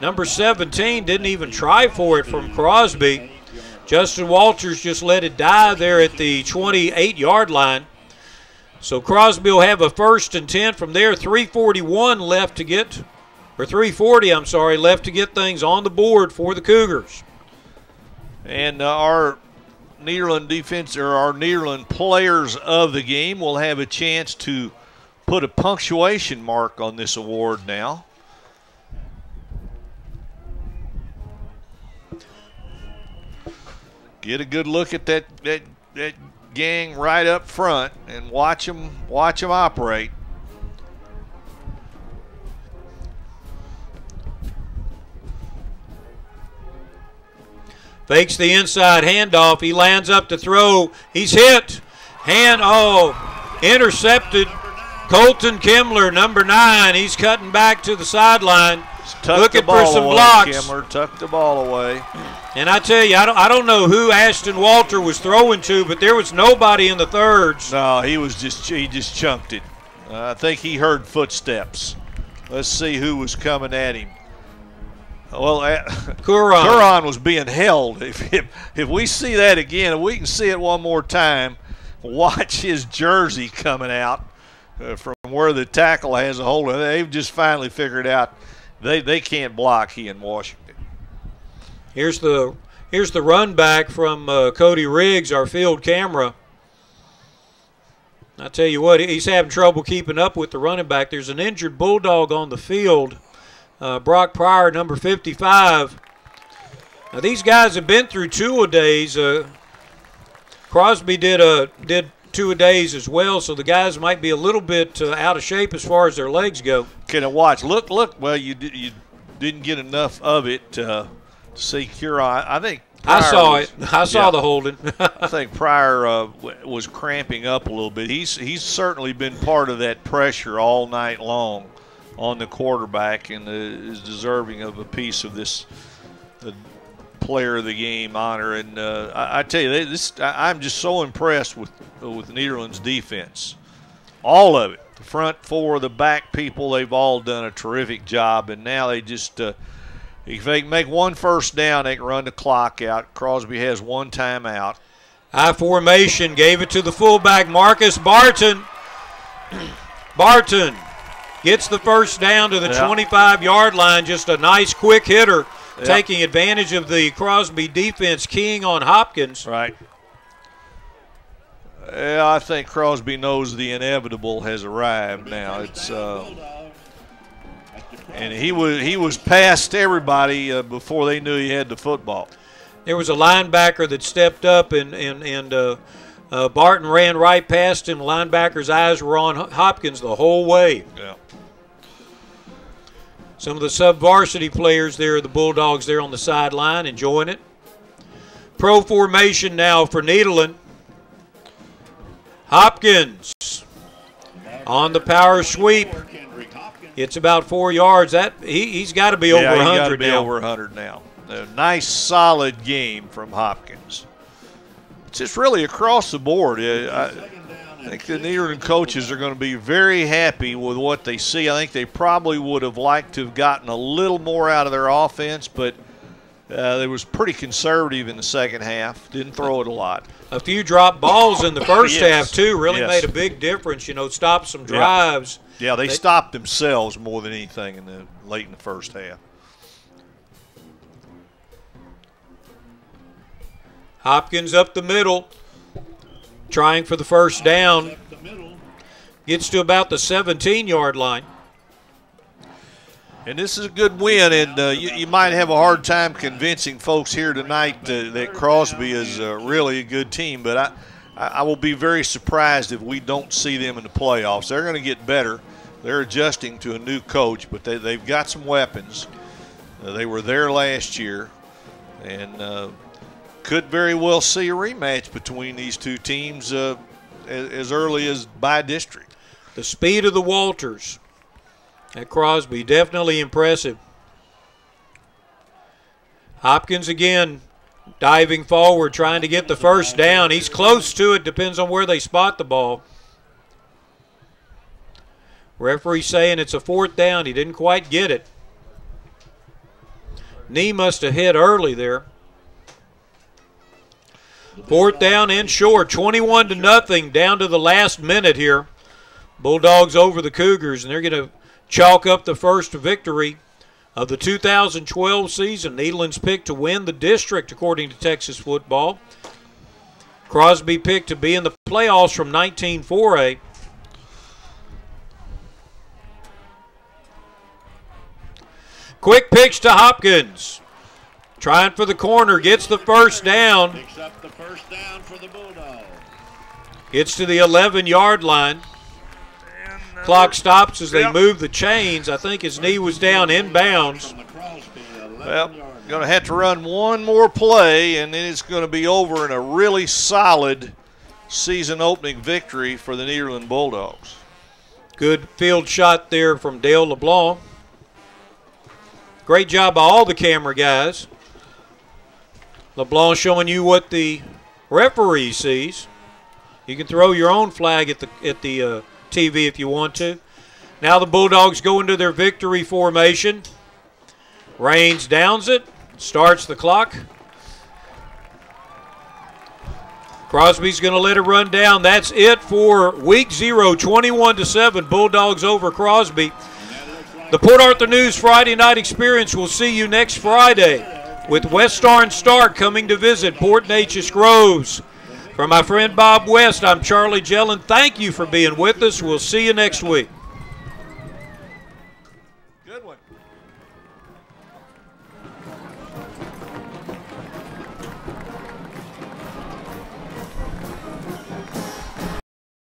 number 17 didn't even try for it from Crosby. Justin Walters just let it die there at the 28 yard line. So Crosby will have a first and 10 from there. 341 left to get, or 340, I'm sorry, left to get things on the board for the Cougars. And uh, our Nederland defense or our Nederland players of the game will have a chance to put a punctuation mark on this award now. Get a good look at that that that gang right up front and watch them watch them operate. Fakes the inside handoff. He lands up to throw. He's hit. Hand, oh, intercepted. Colton Kimbler, number nine. He's cutting back to the sideline. Looking the ball for some away, blocks. Kimbler. Tuck the ball away. And I tell you, I don't, I don't know who Ashton Walter was throwing to, but there was nobody in the thirds. No, he was just he just chunked it. Uh, I think he heard footsteps. Let's see who was coming at him. Well, uh, Curran. Curran was being held. If, if if we see that again, if we can see it one more time, watch his jersey coming out uh, from where the tackle has a hold of. it. They've just finally figured out they they can't block he in Washington. Here's the here's the run back from uh, Cody Riggs, our field camera. I tell you what, he's having trouble keeping up with the running back. There's an injured bulldog on the field. Uh, Brock Pryor, number 55. Now these guys have been through two a days. Uh, Crosby did a did two a days as well, so the guys might be a little bit uh, out of shape as far as their legs go. Can I watch? Look, look. Well, you di- you didn't get enough of it uh, to see Curran. I think I saw was- it. I saw Yeah. the holding. I think Pryor uh, w- was cramping up a little bit. He's he's certainly been part of that pressure all night long on the quarterback, and uh, is deserving of a piece of this player of the game honor. And uh, I, I tell you, they- this I, I'm just so impressed with with Nederland's defense, all of it. The front four, the back people, they've all done a terrific job, and now they just. Uh, if they can make one first down, they can run the clock out. Crosby has one timeout. High formation gave it to the fullback Marcus Barton. Barton gets the first down to the Yeah. 25 yard line. Just a nice quick hitter, Taking advantage of the Crosby defense keying on Hopkins. Right. Yeah, I think Crosby knows the inevitable has arrived now. It's uh, and he was he was past everybody uh, before they knew he had the football. There was a linebacker that stepped up, and and and uh, uh, Barton ran right past him. Linebacker's eyes were on Hopkins the whole way. Yeah. Some of the sub varsity players there, the Bulldogs there on the sideline, enjoying it. Pro formation now for Nederland. Hopkins on the power sweep. It's about four yards. That he, he's got to be over yeah, he got to 100 be now. over 100 now. A nice solid game from Hopkins. It's just really across the board. Uh, I, I think the Nederland coaches are going to be very happy with what they see. I think they probably would have liked to have gotten a little more out of their offense, but Uh, they was pretty conservative in the second half. Didn't throw it a lot. A few drop balls in the first Yes. half too really Yes. made a big difference. You know, stopped some drives. Yeah, they, They- stopped themselves more than anything in the late in the first half. Hopkins up the middle, trying for the first down. Gets to about the 17-yard line. And this is a good win, and uh, you, you might have a hard time convincing folks here tonight uh, that Crosby is uh, really a good team. But I, I I will be very surprised if we don't see them in the playoffs. They're going to get better. They're adjusting to a new coach, but they, they've got some weapons. Uh, they were there last year, and uh, could very well see a rematch between these two teams uh, as, as early as by district. The speed of the Walters at Crosby, definitely impressive. Hopkins again diving forward, trying to get the first down. He's close to it, depends on where they spot the ball. Referee saying it's a fourth down. He didn't quite get it. Knee must have hit early there. Fourth down and short, 21 to nothing, down to the last minute here. Bulldogs over the Cougars, and they're going to chalk up the first victory of the 2012 season. Nederland's picked to win the district, according to Texas football. Crosby picked to be in the playoffs from 19-4A. Quick pitch to Hopkins. Trying for the corner, gets the first down. Picks up the first down for the Bulldogs. Gets to the 11 yard line. Clock stops as they move the chains. I think his knee was down inbounds. From the Crosby 11 Well, going to have to run one more play, and then it's going to be over in a really solid season opening victory for the Nederland Bulldogs. Good field shot there from Dale LeBlanc. Great job by all the camera guys. LeBlanc showing you what the referee sees. You can throw your own flag at the at the uh, TV if you want to. Now the Bulldogs go into their victory formation. Rains downs it, starts the clock. Crosby's going to let it run down. That's it for week zero, 21 to 7. Bulldogs over Crosby. The Port Arthur News Friday night experience will see you next Friday with West Orange Star coming to visit Port Neches Groves. For my friend Bob West, I'm Charlie Jellin. Thank you for being with us. We'll see you next week.